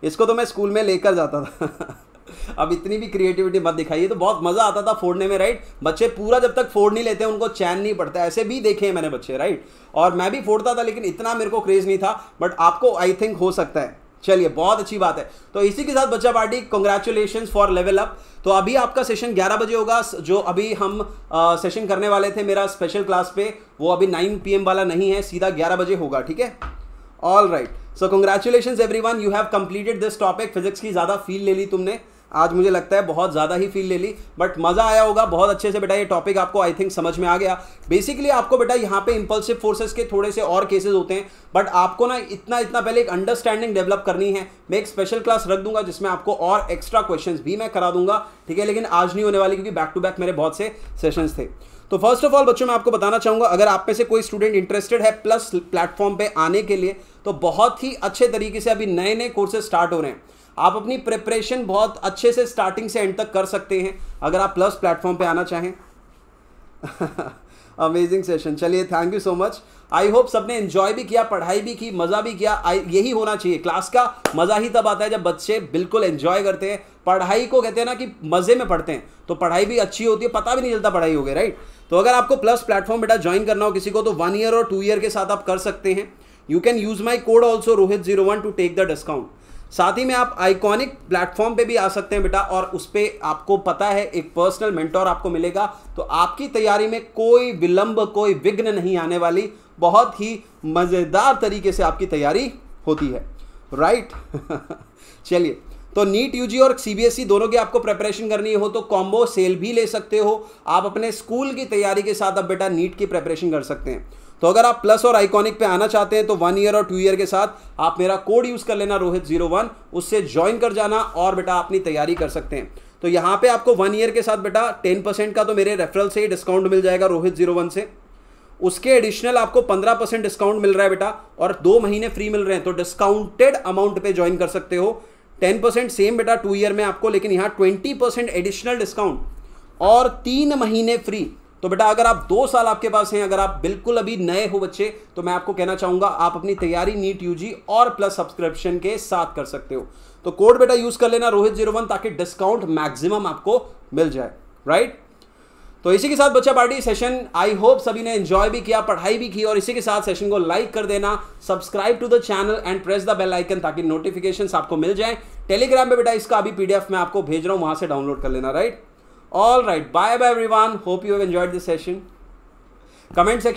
इसको तो मैं स्कूल में लेकर जाता था। अब इतनी भी क्रिएटिविटी मत दिखाइए तो बहुत मज़ा आता था फोड़ने में राइट बच्चे पूरा जब तक फोड़ नहीं लेते उनको चैन नहीं पड़ता ऐसे भी देखे हैं मैंने बच्चे राइट और मैं भी फोड़ता था लेकिन इतना मेरे को क्रेज नहीं था बट आपको आई थिंक हो सकता है। चलिए बहुत अच्छी बात है। तो इसी के साथ बच्चा party congratulation for level up तो अभी आपका सेशन 11 बजे होगा जो अभी हम आ, सेशन करने वाले थे मेरा स्पेशल क्लास पे वो अभी 9 पीएम वाला नहीं है सीधा 11 बजे होगा ठीक है? All right so congratulation every one you have completed this topic physics की ज़्यादा फील ले ली तुमने। आज मुझे लगता है बहुत ज़्यादा ही फील ले ली बट मज़ा आया होगा, बहुत अच्छे से बेटा ये टॉपिक आपको आई थिंक समझ में आ गया। बेसिकली आपको बेटा यहाँ पे इंपल्सिव फोर्सेस के थोड़े से और केसेस होते हैं बट आपको ना इतना इतना पहले एक अंडरस्टैंडिंग डेवलप करनी है। मैं एक स्पेशल क्लास रख दूँगा जिसमें आपको और एक्स्ट्रा क्वेश्चन भी मैं करा दूँगा, ठीक है? लेकिन आज नहीं होने वाली क्योंकि बैक टू बैक मेरे बहुत से सेशंस थे। तो फ़र्स्ट ऑफ़ ऑल बच्चों मैं आपको बताना चाहूँगा, अगर आप में से कोई स्टूडेंट इंटरेस्टेड है प्लस प्लेटफॉर्म पे आने के लिए तो बहुत ही अच्छे तरीके से अभी नए नए कोर्सेज स्टार्ट हो रहे हैं। आप अपनी प्रिपरेशन बहुत अच्छे से स्टार्टिंग से एंड तक कर सकते हैं, अगर आप प्लस प्लेटफॉर्म पे आना चाहें। अमेजिंग सेशन चलिए thank you so much I hope सबने एंजॉय भी किया, पढ़ाई भी की, मज़ा भी किया। यही होना चाहिए। क्लास का मज़ा ही तब आता है जब बच्चे बिल्कुल एंजॉय करते हैं। पढ़ाई को कहते हैं ना कि मज़े में पढ़ते हैं। तो पढ़ाई भी अच्छी होती है, पता भी नहीं चलता पढ़ाई हो गई राइट तो अगर आपको प्लस प्लेटफॉर्म बेटा ज्वाइन करना हो किसी को तो वन ईयर और टू ईयर के साथ आप कर सकते हैं। You can use my code also Rohit zero one to take the discount साथ ही में आप आइकॉनिक प्लेटफॉर्म पे भी आ सकते हैं बेटा, और उस पर आपको पता है, एक पर्सनल मेंटोर आपको मिलेगा। तो आपकी तैयारी में कोई विलंब, कोई विघ्न नहीं आने वाली। बहुत ही मज़ेदार तरीके से आपकी तैयारी होती है। राइट चलिए तो नीट यूजी और सीबीएसई दोनों की आपको प्रेपरेशन करनी हो तो कॉम्बो सेल भी ले सकते हो। आप अपने स्कूल की तैयारी के साथ अब बेटा नीट की प्रेपरेशन कर सकते हैं। तो अगर आप प्लस और आइकॉनिक पे आना चाहते हैं तो वन ईयर और टू ईयर के साथ आप मेरा कोड यूज़ कर लेना, रोहित ज़ीरो वन उससे ज्वाइन कर जाना और बेटा अपनी तैयारी कर सकते हैं। तो यहाँ पे आपको वन ईयर के साथ बेटा टेन परसेंट का तो मेरे रेफरल से ही डिस्काउंट मिल जाएगा रोहित ज़ीरो वन से। उसके एडिशनल आपको पंद्रह परसेंट डिस्काउंट मिल रहा है बेटा और दो महीने फ्री मिल रहे हैं तो डिस्काउंटेड अमाउंट पे ज्वाइन कर सकते हो। टेन परसेंट सेम बेटा टू ईयर में आपको, लेकिन यहाँ ट्वेंटी परसेंट एडिशनल डिस्काउंट और तीन महीने फ्री तो बेटा, अगर आप दो साल आपके पास हैं, अगर आप बिल्कुल अभी नए हो बच्चे तो मैं आपको कहना चाहूँगा, आप अपनी तैयारी नीट यूजी और प्लस सब्सक्रिप्शन के साथ कर सकते हो। तो कोड बेटा यूज़ कर लेना रोहित ज़ीरो वन ताकि डिस्काउंट मैक्सिमम आपको मिल जाए राइट तो इसी के साथ बच्चा पार्टी सेशन आई होप सभी ने एंजॉय भी किया, पढ़ाई भी की, और इसी के साथ सेशन को लाइक कर देना subscribe to the channel and press the bell icon ताकि नोटिफिकेशन आपको मिल जाए। टेलीग्राम पे बेटा इसका अभी पीडीएफ मैं आपको भेज रहा हूँ, वहाँ से डाउनलोड कर लेना right All right. Bye bye everyone. Hope you have enjoyed this session. Comment section